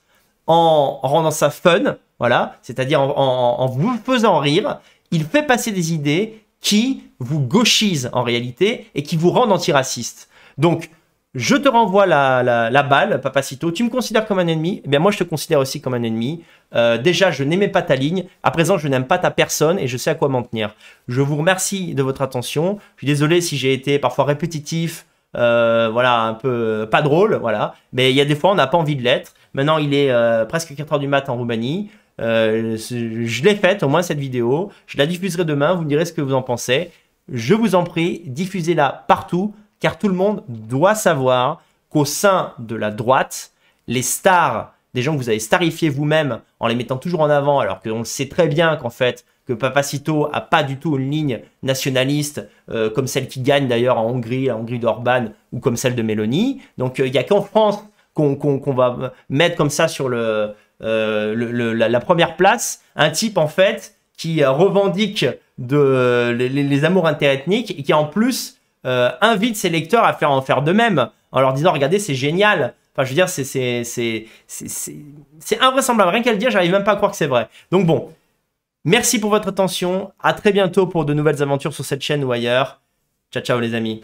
en rendant ça fun, voilà, c'est-à-dire en, vous faisant rire, il fait passer des idées qui vous gauchisent en réalité et qui vous rendent antiraciste. Donc, je te renvoie la, balle, Papacito. Tu me considères comme un ennemi Eh bien, moi, je te considère aussi comme un ennemi. Euh, déjà, je n'aimais pas ta ligne. À présent, je n'aime pas ta personne et je sais à quoi m'en tenir. Je vous remercie de votre attention. Je suis désolé si j'ai été parfois répétitif, euh, voilà, un peu pas drôle, voilà. Mais il y a des fois, on n'a pas envie de l'être. Maintenant, il est euh, presque 4 heures du mat en Roumanie. je l'ai faite, au moins cette vidéo. Je la diffuserai demain. Vous me direz ce que vous en pensez. Je vous en prie, diffusez-la partout car tout le monde doit savoir qu'au sein de la droite, les stars des gens que vous avez starifiés vous-même en les mettant toujours en avant, alors qu'on sait très bien qu'en fait, que Papacito a pas du tout une ligne nationaliste euh, comme celle qui gagne d'ailleurs en Hongrie, en Hongrie d'Orban, ou comme celle de Mélanie. Donc euh, il n'y a qu'en France qu'on va mettre comme ça sur le, euh, la, première place un type en fait qui revendique les, amours interethniques et qui en plus invite ses lecteurs à faire en faire de même en leur disant regardez c'est génial. Enfin je veux dire c'est invraisemblable rien qu'à le dire j'arrive même pas à croire que c'est vrai. Donc bon Merci pour votre attention. À très bientôt pour de nouvelles aventures sur cette chaîne ou ailleurs. Ciao, ciao les amis.